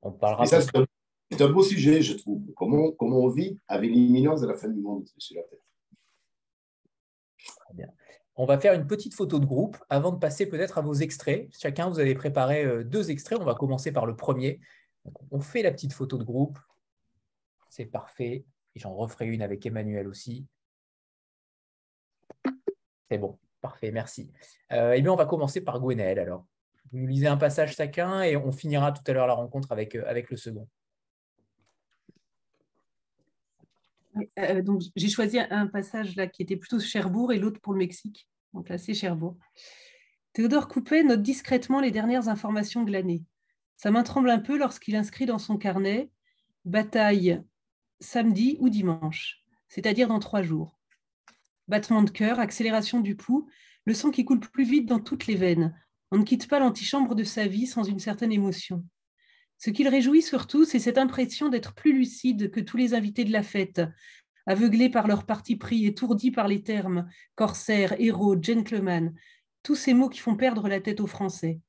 On parlera. c'est un, beau sujet, je trouve. Comment, comment on vit avec l'imminence de la fin du monde sur la tête. Très bien. On va faire une petite photo de groupe avant de passer peut-être à vos extraits. Chacun, vous avez préparé euh, deux extraits. On va commencer par le premier. on fait la petite photo de groupe. C'est parfait. J'en referai une avec Emmanuel aussi. Bon, parfait, merci. Euh, eh bien, on va commencer par Gwenaël alors. Vous nous lisez un passage chacun et on finira tout à l'heure la rencontre avec, euh, avec le second. Euh, donc, j'ai choisi un passage là qui était plutôt Cherbourg et l'autre pour le Mexique. Donc là, c'est Cherbourg. Théodore Coupet note discrètement les dernières informations glanées. Sa main tremble un peu lorsqu'il inscrit dans son carnet bataille samedi ou dimanche, c'est-à-dire dans trois jours battement de cœur, accélération du pouls, le sang qui coule plus vite dans toutes les veines. On ne quitte pas l'antichambre de sa vie sans une certaine émotion. Ce qui le réjouit surtout, c'est cette impression d'être plus lucide que tous les invités de la fête, aveuglés par leur parti pris, étourdis par les termes corsaire, héros, gentleman, tous ces mots qui font perdre la tête aux Français.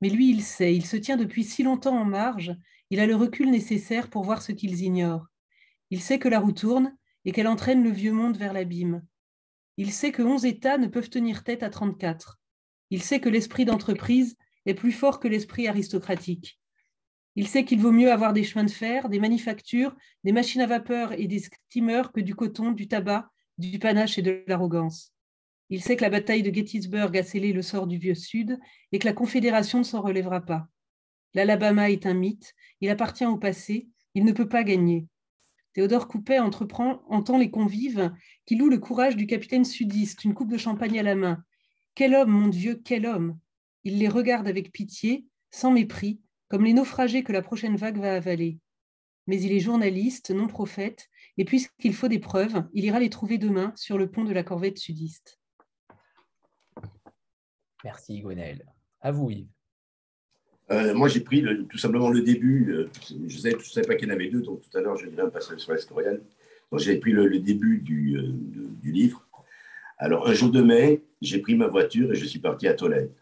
Mais lui, il sait, il se tient depuis si longtemps en marge, il a le recul nécessaire pour voir ce qu'ils ignorent. Il sait que la roue tourne et qu'elle entraîne le vieux monde vers l'abîme. Il sait que 11 États ne peuvent tenir tête à 34. Il sait que l'esprit d'entreprise est plus fort que l'esprit aristocratique. Il sait qu'il vaut mieux avoir des chemins de fer, des manufactures, des machines à vapeur et des steamers que du coton, du tabac, du panache et de l'arrogance. Il sait que la bataille de Gettysburg a scellé le sort du vieux Sud et que la Confédération ne s'en relèvera pas. L'Alabama est un mythe, il appartient au passé, il ne peut pas gagner. Théodore Coupet entend les convives qui louent le courage du capitaine sudiste, une coupe de champagne à la main. Quel homme, mon Dieu, quel homme Il les regarde avec pitié, sans mépris, comme les naufragés que la prochaine vague va avaler. Mais il est journaliste, non prophète, et puisqu'il faut des preuves, il ira les trouver demain sur le pont de la corvette sudiste. Merci Gwenaël. À vous Yves. Euh, moi, j'ai pris tout simplement le début. Euh, je ne savais, pas qu'il y en avait deux, donc tout à l'heure, je dirais un passage sur l'historienne. Donc, j'ai pris le, début du, euh, du, livre. Alors, un jour de mai, j'ai pris ma voiture et je suis parti à Tolède.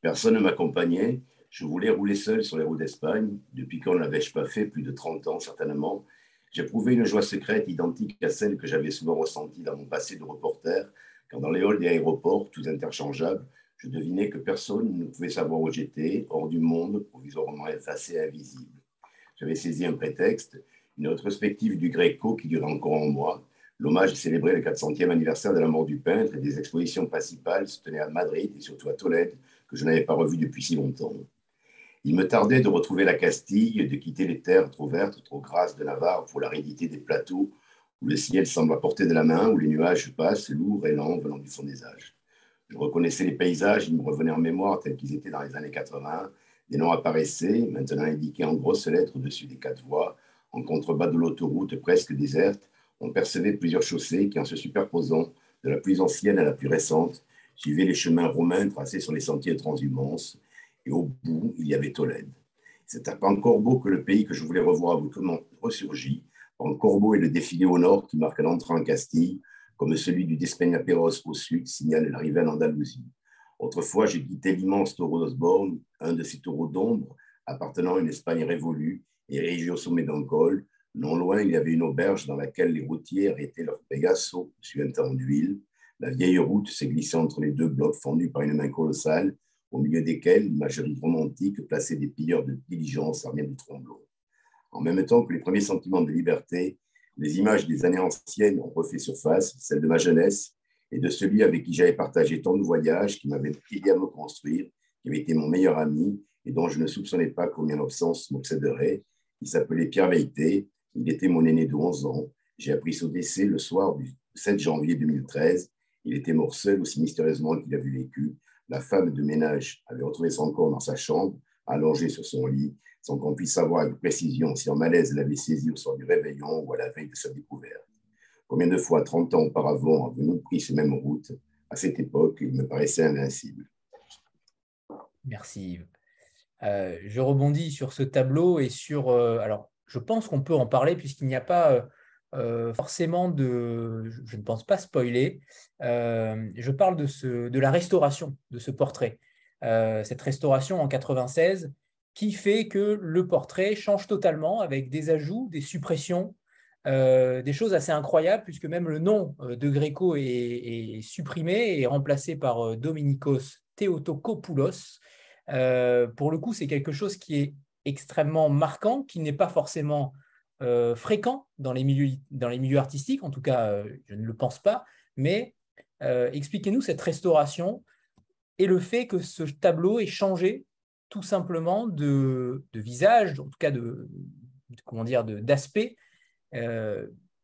Personne ne m'accompagnait. Je voulais rouler seul sur les routes d'Espagne. Depuis quand ne l'avais-je pas fait? Plus de 30 ans, certainement. J'éprouvais une joie secrète identique à celle que j'avais souvent ressentie dans mon passé de reporter, quand dans les halls des aéroports, tous interchangeables, je devinais que personne ne pouvait savoir où j'étais, hors du monde, provisoirement effacé, invisible. J'avais saisi un prétexte, une rétrospective du Gréco qui durait encore en moi, L'hommage célébré le 400e anniversaire de la mort du peintre et des expositions principales se tenaient à Madrid et surtout à Tolède, que je n'avais pas revu depuis si longtemps. Il me tardait de retrouver la Castille, de quitter les terres trop vertes, trop grasses de Navarre pour l'aridité des plateaux, où le ciel semble à portée de la main, où les nuages passent, lourds et lents, venant du fond des âges. Je reconnaissais les paysages, ils me revenaient en mémoire tels qu'ils étaient dans les années 80. Des noms apparaissaient, maintenant indiqués en grosses lettres au-dessus des quatre voies, en contrebas de l'autoroute presque déserte, on percevait plusieurs chaussées qui, en se superposant de la plus ancienne à la plus récente, suivaient les chemins romains tracés sur les sentiers transhumances, et au bout, il y avait Tolède. C'est à Pancorbo que le pays que je voulais revoir comment ressurgit. Pancorbo est le défilé au nord qui marque l'entrée en Castille, comme celui du Despeñaperros au sud signale l'arrivée en Andalousie. Autrefois, j'ai quitté l'immense taureau d'Osborne, un de ces taureaux d'ombre appartenant à une Espagne révolue et érigé au sommet d'un col, non loin, il y avait une auberge dans laquelle les routières étaient leur Pegaso, suintant d'huile. La vieille route s'est glissée entre les deux blocs fendus par une main colossale, au milieu desquels l'imagerie romantique plaçait des pilleurs de diligence armés de tromblons. En même temps que les premiers sentiments de liberté, les images des années anciennes ont refait surface, celles de ma jeunesse et de celui avec qui j'avais partagé tant de voyages, qui m'avait aidé à me construire, qui avait été mon meilleur ami et dont je ne soupçonnais pas combien l'absence m'obséderait. Il s'appelait Pierre Veilleté il était mon aîné de 11 ans. J'ai appris son décès le soir du 7 janvier 2013. Il était mort seul aussi mystérieusement qu'il avait vécu. La femme de ménage avait retrouvé son corps dans sa chambre, allongé sur son lit, sans qu'on puisse savoir avec précision si en malaise l'avait saisi au soir du réveillon ou à la veille de sa découverte. Combien de fois, 30 ans auparavant, avons-nous pris ces mêmes routes? À cette époque, il me paraissait invincible. Merci. Euh, je rebondis sur ce tableau et sur. Euh, alors, je pense qu'on peut en parler puisqu'il n'y a pas euh, euh, forcément de, je ne pense pas spoiler. Je parle de, ce, de la restauration de ce portrait. cette restauration en 96 qui fait que le portrait change totalement avec des ajouts, des suppressions, des choses assez incroyables puisque même le nom de Gréco est, supprimé et remplacé par Dominikos Theotokopoulos. pour le coup, c'est quelque chose qui est extrêmement marquant, qui n'est pas forcément euh, fréquent dans les, milieux, dans les milieux artistiques, en tout cas, euh, je ne le pense pas, mais euh, expliquez-nous cette restauration et le fait que ce tableau ait changé tout simplement de, visage, en tout cas de, comment dire, d'aspect.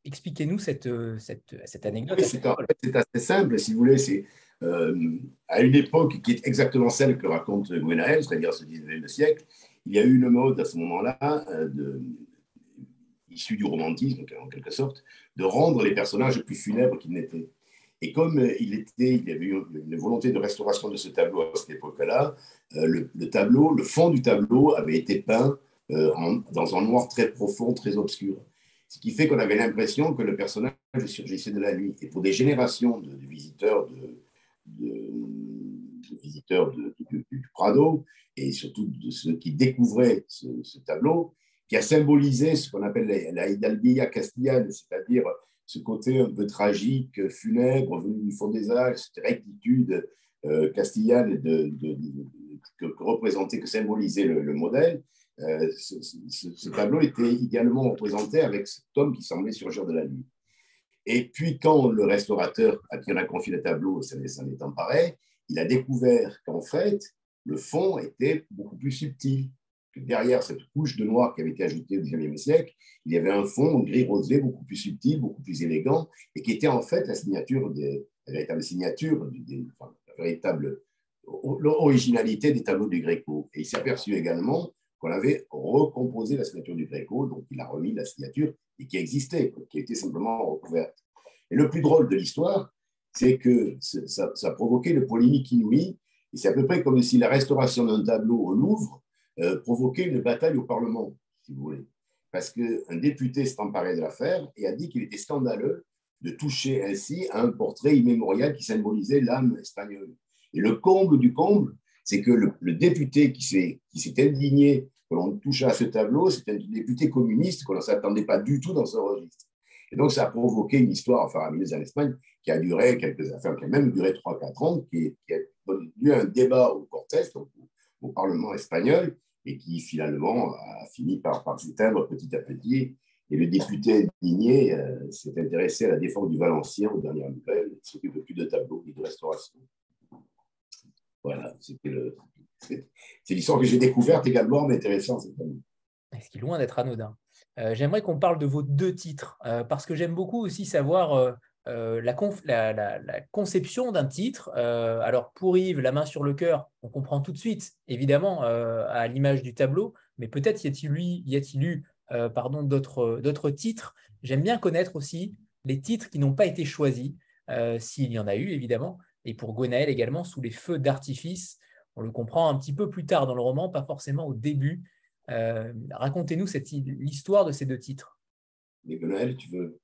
expliquez-nous cette, cette anecdote. c'est assez simple, si vous voulez. C'est à une époque qui est exactement celle que raconte Gwenaël, c'est-à-dire ce 19e siècle, il y a eu une mode à ce moment-là, euh, issue du romantisme en quelque sorte, de rendre les personnages plus funèbres qu'ils n'étaient. Et comme euh, il, était, il y avait eu une volonté de restauration de ce tableau à cette époque-là, euh, le, tableau, le fond du tableau avait été peint dans un noir très profond, très obscur. Ce qui fait qu'on avait l'impression que le personnage surgissait de la nuit. Et pour des générations de, visiteurs de, visiteurs du Prado, et surtout de ceux qui découvraient ce, tableau, qui a symbolisé ce qu'on appelle la, hidalguilla castillane, c'est-à-dire ce côté un peu tragique, funèbre, venu du fond des âges, cette rectitude euh, castillane de, que, représentait, que symbolisait le, modèle. Euh, ce, tableau était également représenté avec cet homme qui semblait surgir de la nuit. Et puis, quand le restaurateur à qui on a confié le tableau s'en est emparé, il a découvert qu'en fait, le fond était beaucoup plus subtil. Derrière cette couche de noir qui avait été ajoutée au XIXe siècle, il y avait un fond gris rosé beaucoup plus subtil, beaucoup plus élégant, et qui était en fait la signature, des, la véritable signature, la véritable originalité des tableaux du Gréco. Et il s'est aperçu également qu'on avait recomposé la signature du Gréco, donc il a remis la signature et qui existait, qui était simplement recouverte. Et le plus drôle de l'histoire, c'est que ça, ça a provoqué une polémique inouïe et c'est à peu près comme si la restauration d'un tableau au Louvre euh, provoquait une bataille au Parlement, si vous voulez. Parce qu'un député s'est emparé de l'affaire et a dit qu'il était scandaleux de toucher ainsi à un portrait immémorial qui symbolisait l'âme espagnole. Et le comble du comble, c'est que le, député qui s'est indigné que l'on touche à ce tableau, c'est un député communiste qu'on ne s'attendait pas du tout dans ce registre. Et donc, ça a provoqué une histoire faramineuse en Espagne qui a duré quelques, enfin, qui a même duré 3-4 ans, qui, a eu un débat au Cortés, donc au, Parlement espagnol, et qui finalement a fini par, par s'éteindre petit à petit. Et le député indigné s'est intéressé à la défense du Valencien aux dernières nouvelles. Il s'occupe plus de tableaux ni de restauration. Voilà, c'est l'histoire que j'ai découverte également, mais intéressante cette année. Ce qui est loin d'être anodin. J'aimerais qu'on parle de vos deux titres, parce que j'aime beaucoup aussi savoir euh, la, conception d'un titre. Euh, alors pour Yves, la main sur le cœur, on comprend tout de suite, évidemment, euh, à l'image du tableau, mais peut-être y a-t-il eu, pardon, d'autres titres. J'aime bien connaître aussi les titres qui n'ont pas été choisis, s'il y en a eu, évidemment. Et pour Gwenaël également, sous les feux d'artifice, on le comprend un petit peu plus tard dans le roman, pas forcément au début. Racontez-nous l'histoire de ces deux titres. Mais Gwenaël, tu veux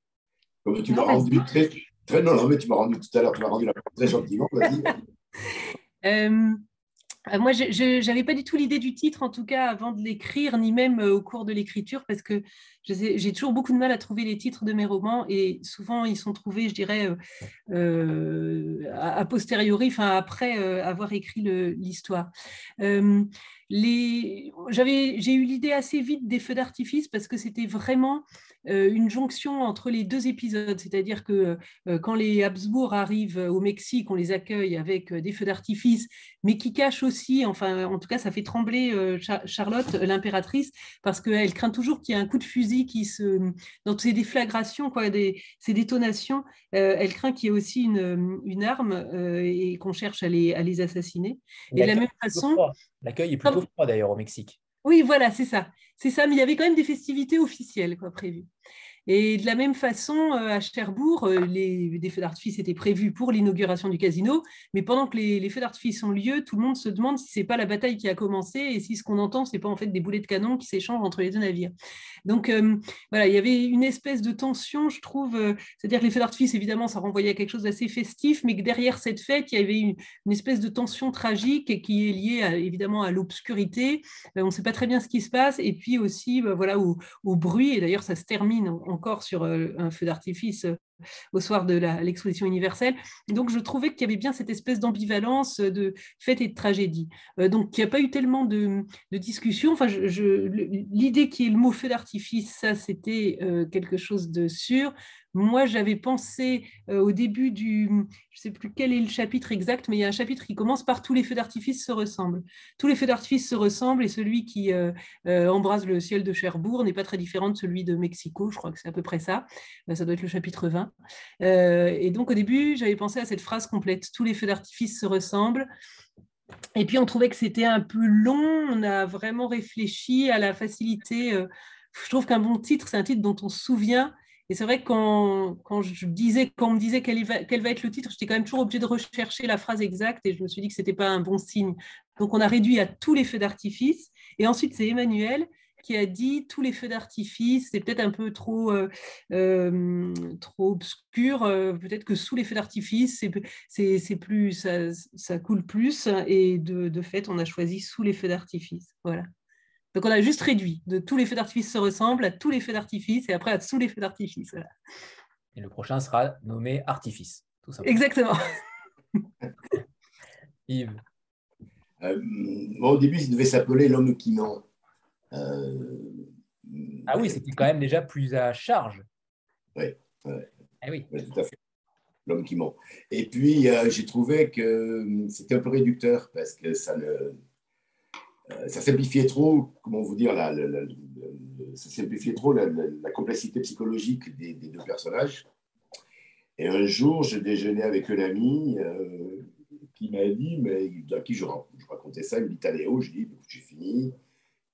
comme tu m'as rendu très, très. Non, non, mais tu m'as rendu tout à l'heure, tu m'as rendu la très gentiment. Vas-y. euh, euh, moi, je n'avais pas du tout l'idée du titre, en tout cas, avant de l'écrire, ni même euh, au cours de l'écriture, parce que j'ai toujours beaucoup de mal à trouver les titres de mes romans, et souvent, ils sont trouvés, je dirais, euh, a, posteriori, enfin, après avoir écrit l'histoire. J'ai eu l'idée assez vite des feux d'artifice, parce que c'était vraiment une jonction entre les deux épisodes, c'est-à-dire que quand les Habsbourg arrivent au Mexique, on les accueille avec des feux d'artifice, mais qui cachent aussi, enfin, en tout cas, ça fait trembler Charlotte, l'impératrice, parce qu'elle craint toujours qu'il y ait un coup de fusil qui se. Dans ces déflagrations, quoi, des, ces détonations, elle craint qu'il y ait aussi une, une arme et qu'on cherche à les, à les assassiner. Et de la même façon. L'accueil est plutôt froid d'ailleurs au Mexique. Oui, voilà, c'est ça. C'est ça, mais il y avait quand même des festivités officielles quoi, prévues. Et de la même façon, euh, à Cherbourg, euh, les, des feux d'artifice étaient prévus pour l'inauguration du casino, mais pendant que les, feux d'artifice ont lieu, tout le monde se demande si c'est pas la bataille qui a commencé et si ce qu'on entend, c'est pas en fait des boulets de canon qui s'échangent entre les deux navires. Donc euh, voilà, il y avait une espèce de tension, je trouve. C'est-à-dire que les feux d'artifice, évidemment, ça renvoyait à quelque chose d'assez festif, mais que derrière cette fête, il y avait une, espèce de tension tragique qui est liée évidemment à l'obscurité. on ne sait pas très bien ce qui se passe, et puis aussi bah, voilà au, bruit. Et d'ailleurs, ça se termine sur euh, un feu d'artifice euh, au soir de l'exposition universelle. Donc, je trouvais qu'il y avait bien cette espèce d'ambivalence de fête et de tragédie. Euh, donc, il n'y a pas eu tellement de, de discussion. Enfin, l'idée qu'il y ait le mot feu d'artifice, ça, c'était quelque chose de sûr. Moi, j'avais pensé euh, au début du, je ne sais plus quel est le chapitre exact, mais il y a un chapitre qui commence par tous les feux d'artifice se ressemblent. Tous les feux d'artifice se ressemblent et celui qui euh, euh, embrase le ciel de Cherbourg n'est pas très différent de celui de Mexico. Je crois que c'est à peu près ça. ça doit être le chapitre 20. et donc au début, j'avais pensé à cette phrase complète. Tous les feux d'artifice se ressemblent. Et puis on trouvait que c'était un peu long. On a vraiment réfléchi à la facilité. Je trouve qu'un bon titre, c'est un titre dont on se souvient et c'est vrai que quand, je disais, quand on me disait quel va, quel va être le titre, j'étais quand même toujours obligée de rechercher la phrase exacte et je me suis dit que ce n'était pas un bon signe. Donc on a réduit à tous les feux d'artifice. Et ensuite, c'est Emmanuel qui a dit tous les feux d'artifice, c'est peut-être un peu trop, euh, euh, trop obscur. Euh, peut-être que sous les feux d'artifice, c'est, plus, ça, ça, coule plus. Et de, de fait, on a choisi sous les feux d'artifice. Voilà. Donc on a juste réduit de tous les feux d'artifice se ressemblent à tous les feux d'artifice et après à sous les feux d'artifice. Et le prochain sera nommé artifice. Tout simplement. Exactement. Yves. Euh, au début, il devait s'appeler l'homme qui ment. Euh, ah oui, c'était quand même déjà plus à charge. Oui, eh oui. tout à fait. L'homme qui ment. Et puis, euh, j'ai trouvé que c'était un peu réducteur parce que ça ne ça simplifiait trop, comment vous dire, la, ça simplifiait trop la, complexité psychologique des, deux personnages. Et un jour, je déjeunais avec un ami euh, qui m'a dit, mais à qui je, racontais ça, il me dit Taléo, je dis, j'ai fini,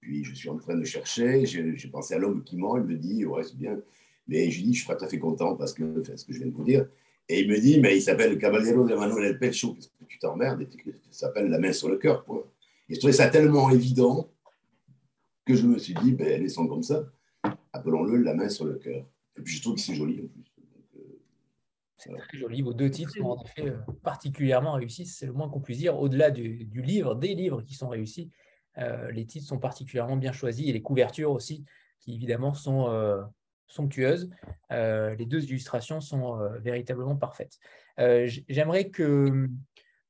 puis je suis en train de chercher, j'ai pensé à l'homme qui ment, il me dit, ouais, c'est bien, mais je lui dis, je suis tout à fait content parce que, enfin, ce que je viens de vous dire, et il me dit, mais il s'appelle Caballero de Manuel El Pecho, qu'est-ce que tu t'emmerdes, il s'appelle La main sur le cœur. Et je trouvais ça tellement évident que je me suis dit, ben, laissons comme ça, appelons-le la main sur le cœur. Et puis je trouve que c'est joli en plus. Euh, c'est très joli. Vos deux titres sont en effet euh, particulièrement réussis, c'est le moins qu'on puisse dire. Au-delà du, livre, des livres qui sont réussis, euh, les titres sont particulièrement bien choisis et les couvertures aussi, qui évidemment sont somptueuses. les deux illustrations sont véritablement parfaites. J'aimerais que euh,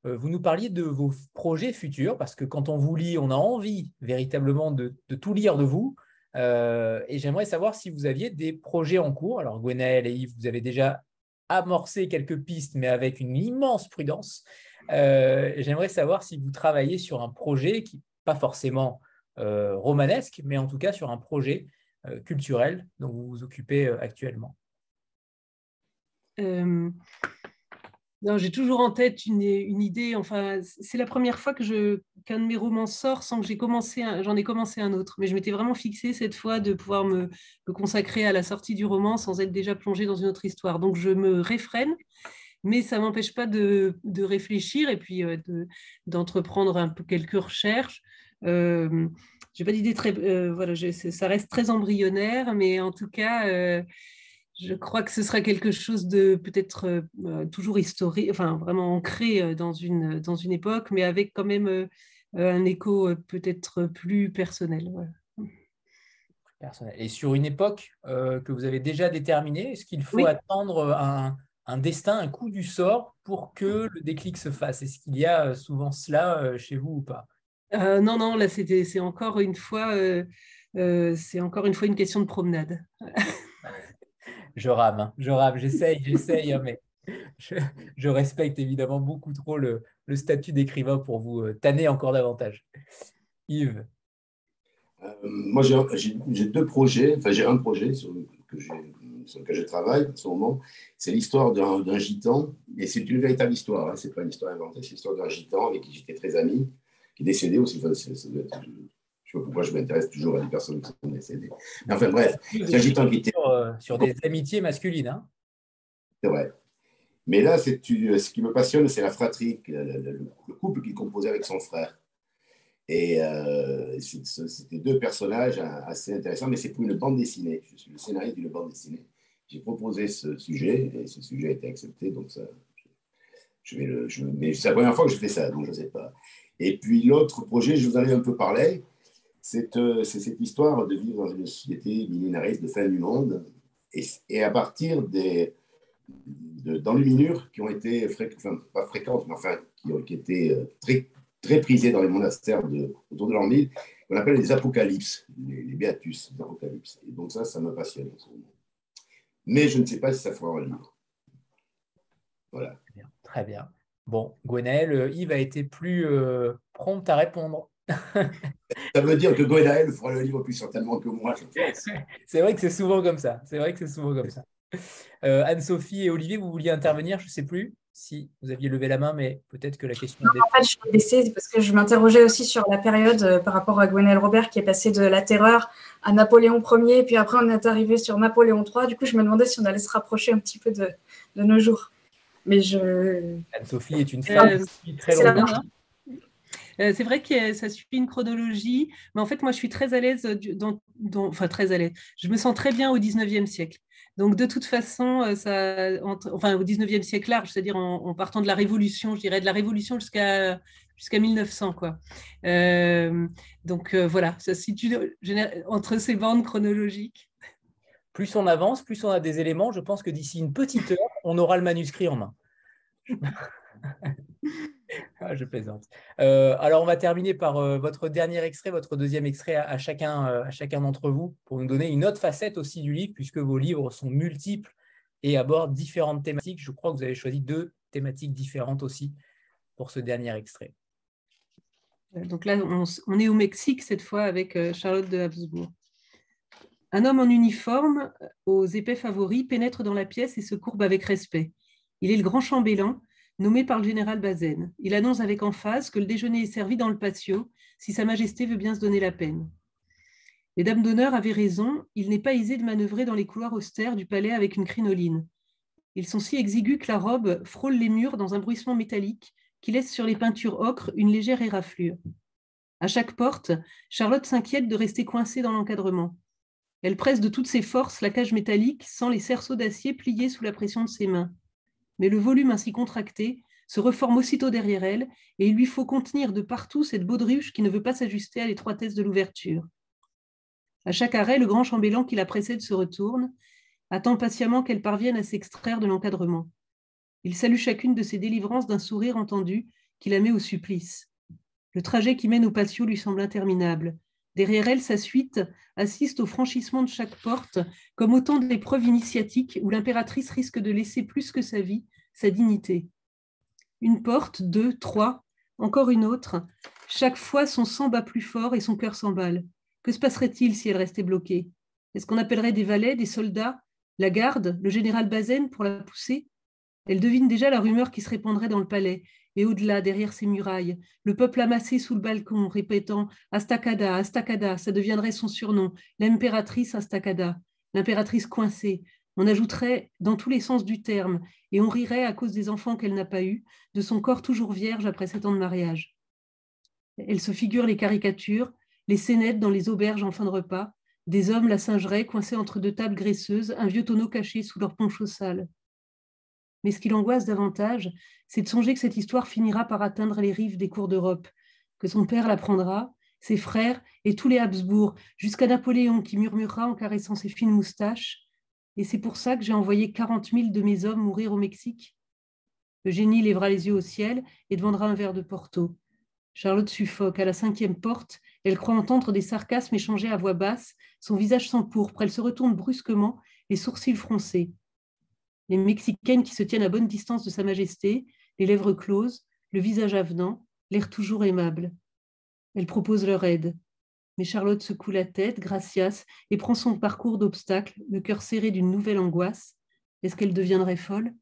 vous nous parliez de vos projets futurs, parce que quand on vous lit, on a envie véritablement de, tout lire de vous. et j'aimerais savoir si vous aviez des projets en cours. Alors, Gwenaël et Yves, vous avez déjà amorcé quelques pistes, mais avec une immense prudence. j'aimerais savoir si vous travaillez sur un projet qui, pas forcément romanesque, mais en tout cas sur un projet culturel dont vous vous occupez actuellement. J'ai toujours en tête une, idée. Enfin, c'est la première fois que je qu'un de mes romans sort sans que j'ai commencé, j'en ai commencé un autre. Mais je m'étais vraiment fixée cette fois de pouvoir me, consacrer à la sortie du roman sans être déjà plongée dans une autre histoire. Donc je me réfrène, mais ça m'empêche pas de, réfléchir et puis euh, d'entreprendre un peu quelques recherches. Euh, j'ai pas d'idée très, euh, voilà, ça reste très embryonnaire, mais en tout cas. Euh, je crois que ce sera quelque chose de peut-être euh, euh, toujours historique, enfin vraiment ancré euh, dans une, dans une époque, mais avec quand même un écho peut-être plus personnel. personnel. Et sur une époque que vous avez déjà déterminée, est-ce qu'il faut attendre un, un, destin, un coup du sort pour que le déclic se fasse? Est-ce qu'il y a souvent cela chez vous ou pas? Non, non, là c'est encore une fois, c'est encore une fois une question de promenade. je rame, hein. je rame, j'essaye, j'essaye, hein, mais je, respecte évidemment beaucoup trop le, statut d'écrivain pour vous euh, tanner encore davantage. Yves euh, Moi, j'ai deux projets, enfin j'ai un projet sur, que sur lequel je travaille en ce moment. C'est l'histoire d'un gitan, et c'est une véritable histoire, hein. c'est pas une histoire inventée, c'est l'histoire d'un gitan avec qui j'étais très ami, qui est décédé aussi. Je sais pas pourquoi je m'intéresse toujours à des personnes qui sont décédées. Mais enfin bref, qui était euh, sur des amitiés masculines. Hein. c'est vrai. Mais là, ce qui me passionne, c'est la fratrie, le, couple qu'il composait avec son frère. Et euh, c'était deux personnages assez intéressants, mais c'est pour une bande dessinée. Je suis le scénariste d'une bande dessinée. J'ai proposé ce sujet et ce sujet a été accepté, donc ça, je vais le, mais c'est la première fois que je fais ça, donc je ne sais pas. Et puis l'autre projet, je vous en ai un peu parlé, euh, c'est cette histoire de vivre dans une société millénariste de fin du monde et, à partir des d'enluminures qui ont été enfin, pas fréquentes, mais enfin qui ont été euh, très, très prisées dans les monastères de, autour de l'an 1000, qu'on appelle les apocalypses, les, les béatus, les apocalypses. Et donc ça, ça me passionne. Mais je ne sais pas si ça fera un livre. Voilà. Très bien. Bon, Gwenaël, Yves a été plus euh, prompt à répondre. Ça veut dire que Gwenaël fera le livre plus certainement que moi. C'est vrai que c'est souvent comme ça. C'est vrai que c'est souvent comme ça. Euh, Anne-Sophie et Olivier, vous vouliez intervenir, je ne sais plus si vous aviez levé la main, mais peut-être que la question. Non, en fait, je suis baissée parce que je m'interrogeais aussi sur la période euh, par rapport à Gwenaël Robert qui est passé de la terreur à Napoléon Ier, puis après on est arrivé sur Napoléon III. Du coup, je me demandais si on allait se rapprocher un petit peu de, de nos jours. Mais je. Anne-Sophie est une femme euh, très longue. Euh, c'est vrai que ça suit une chronologie, mais en fait, moi, je suis très à l'aise, dans, enfin très à l'aise. Je me sens très bien au 19e siècle. Donc, de toute façon, euh, enfin, au 19e siècle large, c'est-à-dire en, partant de la Révolution, je dirais de la Révolution jusqu'à jusqu'à 1900, quoi. Euh, donc, voilà, ça se situe entre ces bandes chronologiques. Plus on avance, plus on a des éléments. Je pense que d'ici une petite heure, on aura le manuscrit en main. Ah, je plaisante. Euh, alors, on va terminer par euh, votre dernier extrait, votre deuxième extrait à, chacun, euh, à chacun d'entre vous, pour nous donner une autre facette aussi du livre, puisque vos livres sont multiples et abordent différentes thématiques. Je crois que vous avez choisi deux thématiques différentes aussi pour ce dernier extrait. Donc là, on, est au Mexique cette fois avec Charlotte de Habsbourg. Un homme en uniforme, aux épais favoris, pénètre dans la pièce et se courbe avec respect. Il est le grand chambellan, nommé par le général Bazaine. Il annonce avec emphase que le déjeuner est servi dans le patio, si Sa Majesté veut bien se donner la peine. Les dames d'honneur avaient raison, il n'est pas aisé de manœuvrer dans les couloirs austères du palais avec une crinoline. Ils sont si exigus que la robe frôle les murs dans un bruissement métallique qui laisse sur les peintures ocre une légère éraflure. À chaque porte, Charlotte s'inquiète de rester coincée dans l'encadrement. Elle presse de toutes ses forces la cage métallique sans les cerceaux d'acier pliés sous la pression de ses mains mais le volume ainsi contracté se reforme aussitôt derrière elle, et il lui faut contenir de partout cette baudruche qui ne veut pas s'ajuster à l'étroitesse de l'ouverture. À chaque arrêt, le grand chambellan qui la précède se retourne, attend patiemment qu'elle parvienne à s'extraire de l'encadrement. Il salue chacune de ses délivrances d'un sourire entendu qui la met au supplice. Le trajet qui mène au patio lui semble interminable. Derrière elle, sa suite assiste au franchissement de chaque porte comme autant d'épreuves initiatiques où l'impératrice risque de laisser plus que sa vie, sa dignité. Une porte, deux, trois, encore une autre. Chaque fois, son sang bat plus fort et son cœur s'emballe. Que se passerait-il si elle restait bloquée? Est-ce qu'on appellerait des valets, des soldats, la garde, le général Bazaine pour la pousser? Elle devine déjà la rumeur qui se répandrait dans le palais et au-delà, derrière ces murailles, le peuple amassé sous le balcon, répétant Astacada, Astacada, ça deviendrait son surnom, l'impératrice Astacada, l'impératrice coincée. On ajouterait dans tous les sens du terme, et on rirait à cause des enfants qu'elle n'a pas eus, de son corps toujours vierge après sept ans de mariage. Elle se figure les caricatures, les scénettes dans les auberges en fin de repas, des hommes la singeraient coincés entre deux tables graisseuses, un vieux tonneau caché sous leur poncho sale. Mais ce qui l'angoisse davantage, c'est de songer que cette histoire finira par atteindre les rives des cours d'Europe, que son père l'apprendra, ses frères et tous les Habsbourg, jusqu'à Napoléon qui murmurera en caressant ses fines moustaches Et c'est pour ça que j'ai envoyé quarante mille de mes hommes mourir au Mexique. Eugénie lèvera les yeux au ciel et demandera un verre de Porto. Charlotte suffoque. À la cinquième porte, elle croit entendre des sarcasmes échangés à voix basse, son visage s'empourpre, elle se retourne brusquement, les sourcils froncés les Mexicaines qui se tiennent à bonne distance de Sa Majesté, les lèvres closes, le visage avenant, l'air toujours aimable. Elle propose leur aide. Mais Charlotte secoue la tête, gracias, et prend son parcours d'obstacles, le cœur serré d'une nouvelle angoisse. Est-ce qu'elle deviendrait folle?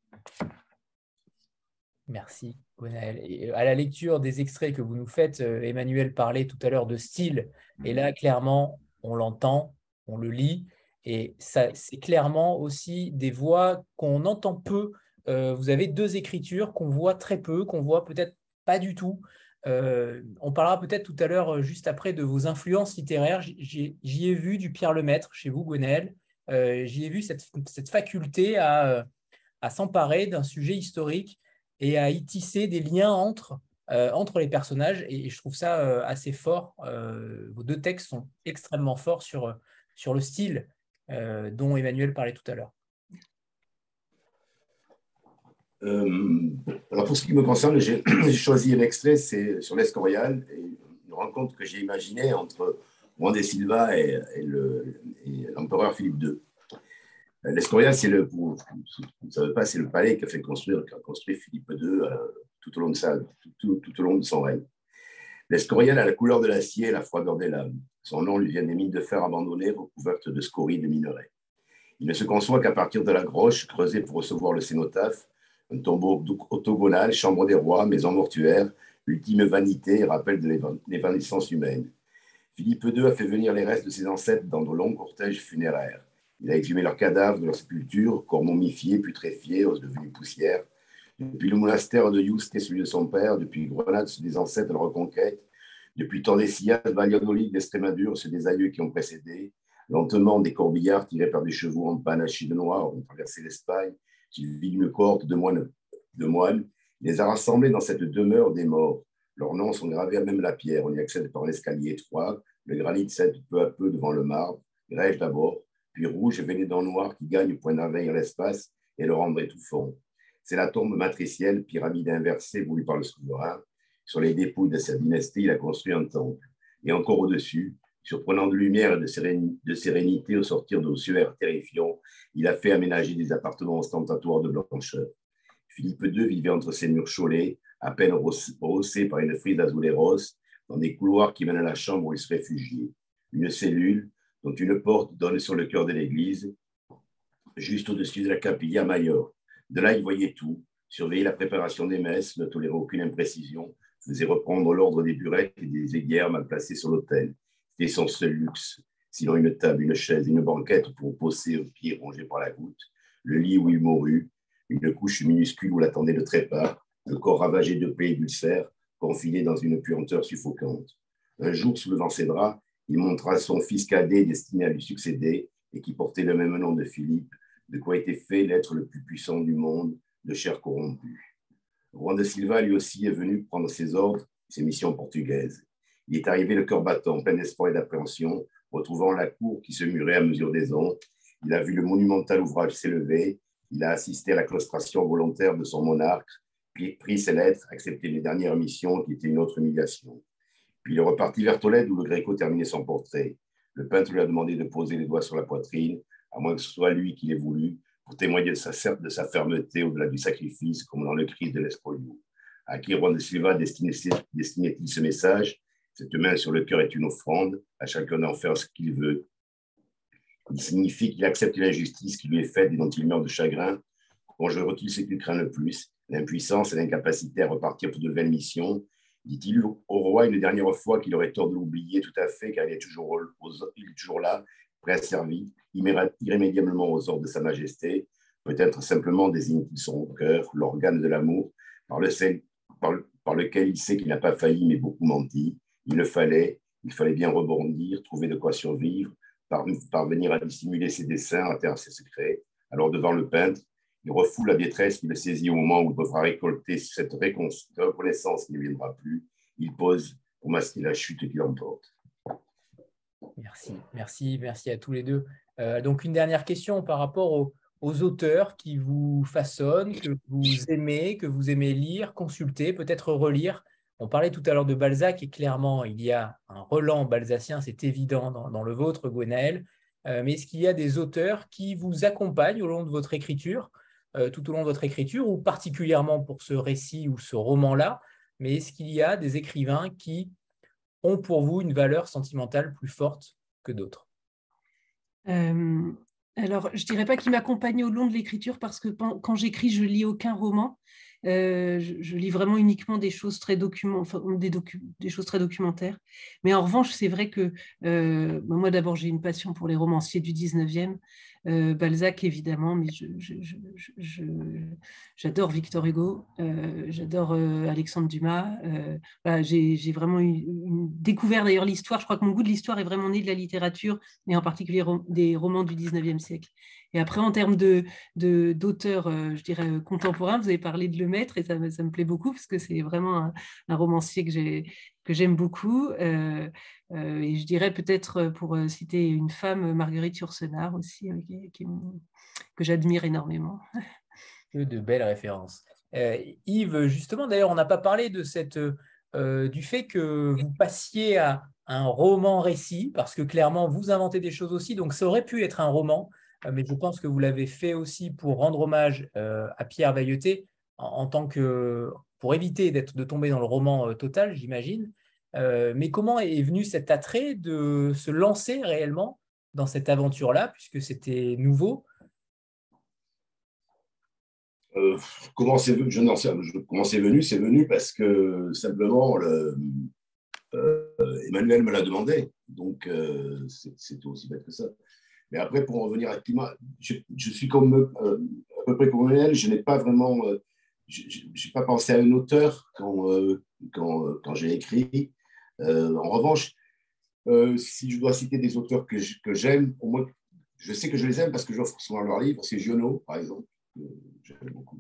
Merci, Gwenaël. à la lecture des extraits que vous nous faites, euh, Emmanuel parlait tout à l'heure de style, et là, clairement, on l'entend, on le lit, et c'est clairement aussi des voix qu'on entend peu. Euh, vous avez deux écritures qu'on voit très peu, qu'on voit peut-être pas du tout. Euh, on parlera peut-être tout à l'heure, euh, juste après, de vos influences littéraires. J'y ai vu du Pierre Lemaître chez vous, Gwenaël. J'y ai vu cette, faculté à, s'emparer d'un sujet historique et à y tisser des liens entre, les personnages. Et, je trouve ça assez fort. vos deux textes sont extrêmement forts sur le style euh, dont Emmanuel parlait tout à l'heure euh, alors pour ce qui me concerne, j'ai choisi un extrait, c'est sur l'Escorial, une rencontre que j'ai imaginée entre Juan de Silva et, l'empereur Philippe II. Euh, L'Escorial, c'est le, vous savez pas, c'est le palais qu'a fait construire, construit Philippe II tout, au long de sa, tout, tout, au long de son règne. L'Escorial a la couleur de l'acier et la froideur des lames. Son nom lui vient des mines de fer abandonnées recouvertes de scories de minerais. Il ne se conçoit qu'à partir de la groche creusée pour recevoir le cénotaphe, un tombeau octogonal, chambre des rois, maison mortuaire, ultime vanité et rappel de l'évanescence humaine. Philippe II a fait venir les restes de ses ancêtres dans de longs cortèges funéraires. Il a exhumé leurs cadavres de leurs sépultures, corps momifiés, putréfiés, os devenus poussière. Depuis le monastère de Yuste et celui de son père, depuis Grenade, des ancêtres de la Reconquête, depuis Tordesillas, Valladolid, d'Estrémadure, c'est des aïeux qui ont précédé. Lentement, des corbillards tirés par des chevaux en panache de noir ont traversé l'Espagne, suivis d'une cohorte de moines. De les a rassemblés dans cette demeure des morts. Leurs noms sont gravés à même la pierre. On y accède par l'escalier étroit. Le granit cède peu à peu devant le marbre, grège d'abord, puis rouge vénédant noir qui gagne au point d'envahir l'espace et le rendre étouffant. C'est la tombe matricielle, pyramide inversée voulue par le souverain, sur les dépouilles de sa dynastie, il a construit un temple. Et encore au-dessus, surprenant de lumière et de, sérénité au sortir d'ossuaires terrifiants, il a fait aménager des appartements ostentatoires de blancheur. Philippe II vivait entre ces murs chaulés, à peine rossés par une frise azuleros, dans des couloirs qui mènent à la chambre où il se réfugiait. Une cellule dont une porte donne sur le cœur de l'église, juste au-dessus de la capilla Mayor. De là, il voyait tout, surveillait la préparation des messes, ne tolérait aucune imprécision, faisait reprendre l'ordre des burettes et des aiguières mal placées sur l'autel. C'était son seul luxe, sinon une table, une chaise, une banquette pour poser au pied rongé par la goutte, le lit où il mourut, une couche minuscule où l'attendait le trépas, le corps ravagé de plaies et d'ulcères, confiné dans une puanteur suffocante. Un jour, soulevant ses bras, il montra son fils cadet destiné à lui succéder et qui portait le même nom de Philippe, de quoi était fait l'être le plus puissant du monde, de chair corrompue. Juan de Silva, lui aussi, est venu prendre ses ordres, ses missions portugaises. Il est arrivé le cœur battant, plein d'espoir et d'appréhension, retrouvant la cour qui se murait à mesure des ans. Il a vu le monumental ouvrage s'élever. Il a assisté à la claustration volontaire de son monarque, puis pris ses lettres, accepté les dernières missions qui étaient une autre humiliation. Puis il est reparti vers Tolède où le Gréco terminait son portrait. Le peintre lui a demandé de poser les doigts sur la poitrine, à moins que ce soit lui qui l'ait voulu, pour témoigner de sa, de sa fermeté au-delà du sacrifice, comme dans le cri de l'espolio. À qui Juan de Silva destinait-il ce message? Cette main sur le cœur est une offrande, à chacun d'en faire ce qu'il veut. Il signifie qu'il accepte l'injustice qui lui est faite et dont il meurt de chagrin. Conjure-t-il ce qu'il craint le plus L'impuissance et l'incapacité à repartir pour de nouvelles missions Dit-il au roi une dernière fois qu'il aurait tort de l'oublier tout à fait, car il est toujours là, servir, irrémédiablement aux ordres de Sa Majesté, peut-être simplement désigne-t-il son cœur, l'organe de l'amour, par, le, par, lequel il sait qu'il n'a pas failli mais beaucoup menti. Il le fallait, il fallait bien rebondir, trouver de quoi survivre, parvenir à dissimuler ses desseins, à taire ses secrets. Alors devant le peintre, il refoule la détresse qui le saisit au moment où il devra récolter cette reconnaissance qui ne viendra plus. Il pose pour masquer la chute qui l'emporte. Merci, merci, merci à tous les deux. Euh, donc une dernière question par rapport aux, auteurs qui vous façonnent, que vous aimez, que vous aimez lire, consulter, peut-être relire. On parlait tout à l'heure de Balzac et clairement il y a un relan balzacien, c'est évident dans, le vôtre, Gwenaël. Euh, mais est-ce qu'il y a des auteurs qui vous accompagnent au long de votre écriture euh, tout au long de votre écriture, ou particulièrement pour ce récit ou ce roman-là, mais est-ce qu'il y a des écrivains qui ont pour vous une valeur sentimentale plus forte que d'autres? Euh, Alors, je ne dirais pas qu'ils m'accompagnent au long de l'écriture parce que quand j'écris, je lis aucun roman. Euh, je, lis vraiment uniquement des choses très document, des, des, choses très documentaires. Mais en revanche, c'est vrai que moi, d'abord, j'ai une passion pour les romanciers du 19e. Euh, Balzac, évidemment, mais j'adore Victor Hugo, euh, j'adore euh, Alexandre Dumas. J'ai vraiment découvert d'ailleurs l'histoire. Je crois que mon goût de l'histoire est vraiment né de la littérature, et en particulier des romans du 19e siècle. Et après, en termes d'auteurs, de, je dirais, contemporains, vous avez parlé de Lemaître, et ça, ça me plaît beaucoup, parce que c'est vraiment un, romancier que j'aime beaucoup. Euh, euh, et je dirais peut-être, euh, pour euh, citer une femme, Marguerite Yourcenar aussi, que j'admire énormément. De belles références. Yves, justement, d'ailleurs, on n'a pas parlé de cette, du fait que vous passiez à un roman-récit, parce que clairement, vous inventez des choses aussi, donc ça aurait pu être un roman, mais je pense que vous l'avez fait aussi pour rendre hommage à Pierre Vailleté, en, tant que, pour éviter de tomber dans le roman total, j'imagine. Euh, mais comment est venu cet attrait de se lancer réellement dans cette aventure-là, puisque c'était nouveau? Euh, comment c'est venu? C'est venu? Parce que simplement le, euh, Emmanuel me l'a demandé. Donc c'est aussi bête que ça. Mais après, pour en revenir à Climat, je, je, suis comme à peu près comme Emmanuel. Je n'ai pas vraiment, je n'ai pas pensé à un auteur quand, quand, quand j'ai écrit. Euh, en revanche, euh, si je dois citer des auteurs que j'aime, au moins, je sais que je les aime parce que j'offre souvent leurs livres, c'est Giono, par exemple, j'aime beaucoup.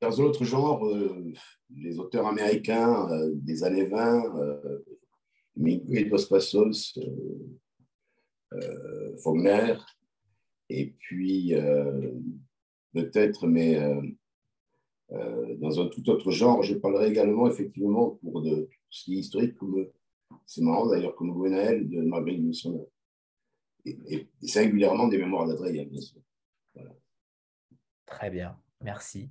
Dans un autre genre, euh, les auteurs américains des années 20, Miguel Dos Passos, Faulkner, et puis peut-être, mais dans un tout autre genre, je parlerai également effectivement pour de, ce qui est historique, comme c'est marrant d'ailleurs, comme Gwenaël de Marguerite Yourcenar. Et, et, singulièrement des mémoires d'Adrien, bien sûr. Très bien, merci.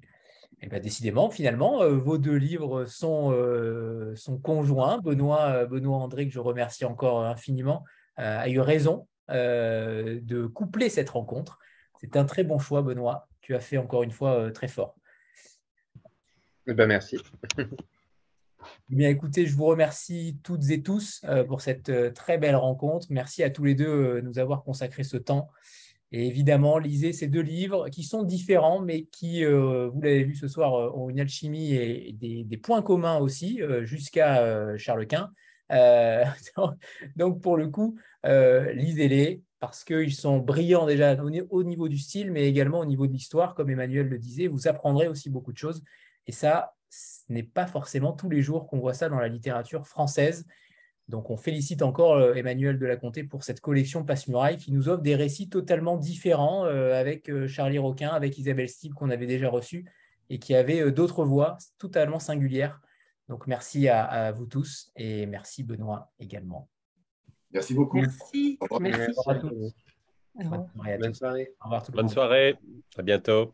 Et eh bien, décidément, finalement, euh, vos deux livres sont, euh, conjoints. Benoît, euh, Benoît André, que je remercie encore infiniment, a eu raison de coupler cette rencontre. C'est un très bon choix, Benoît. Tu as fait encore une fois très fort. Eh ben, merci. Eh bien, écoutez, je vous remercie toutes et tous euh, pour cette euh, très belle rencontre. Merci à tous les deux euh, de nous avoir consacré ce temps. Et évidemment, lisez ces deux livres qui sont différents, mais qui, vous l'avez vu ce soir, ont une alchimie et des, points communs aussi, jusqu'à Charles Quint. donc, pour le coup, lisez-les parce qu'ils sont brillants déjà au niveau du style, mais également au niveau de l'histoire, comme Emmanuel le disait. Vous apprendrez aussi beaucoup de choses. Et ça, ce n'est pas forcément tous les jours qu'on voit ça dans la littérature française. Donc on félicite encore euh, Emmanuel de la Comté pour cette collection Passe-Muraille qui nous offre des récits totalement différents euh, avec euh, Charlie Roquin, avec Isabelle Stib qu'on avait déjà reçu et qui avait d'autres voix totalement singulières. Donc, merci à, vous tous et merci Benoît également. Merci beaucoup. Merci. Merci. à tous. Bonne soirée. Bonne soirée. À bientôt.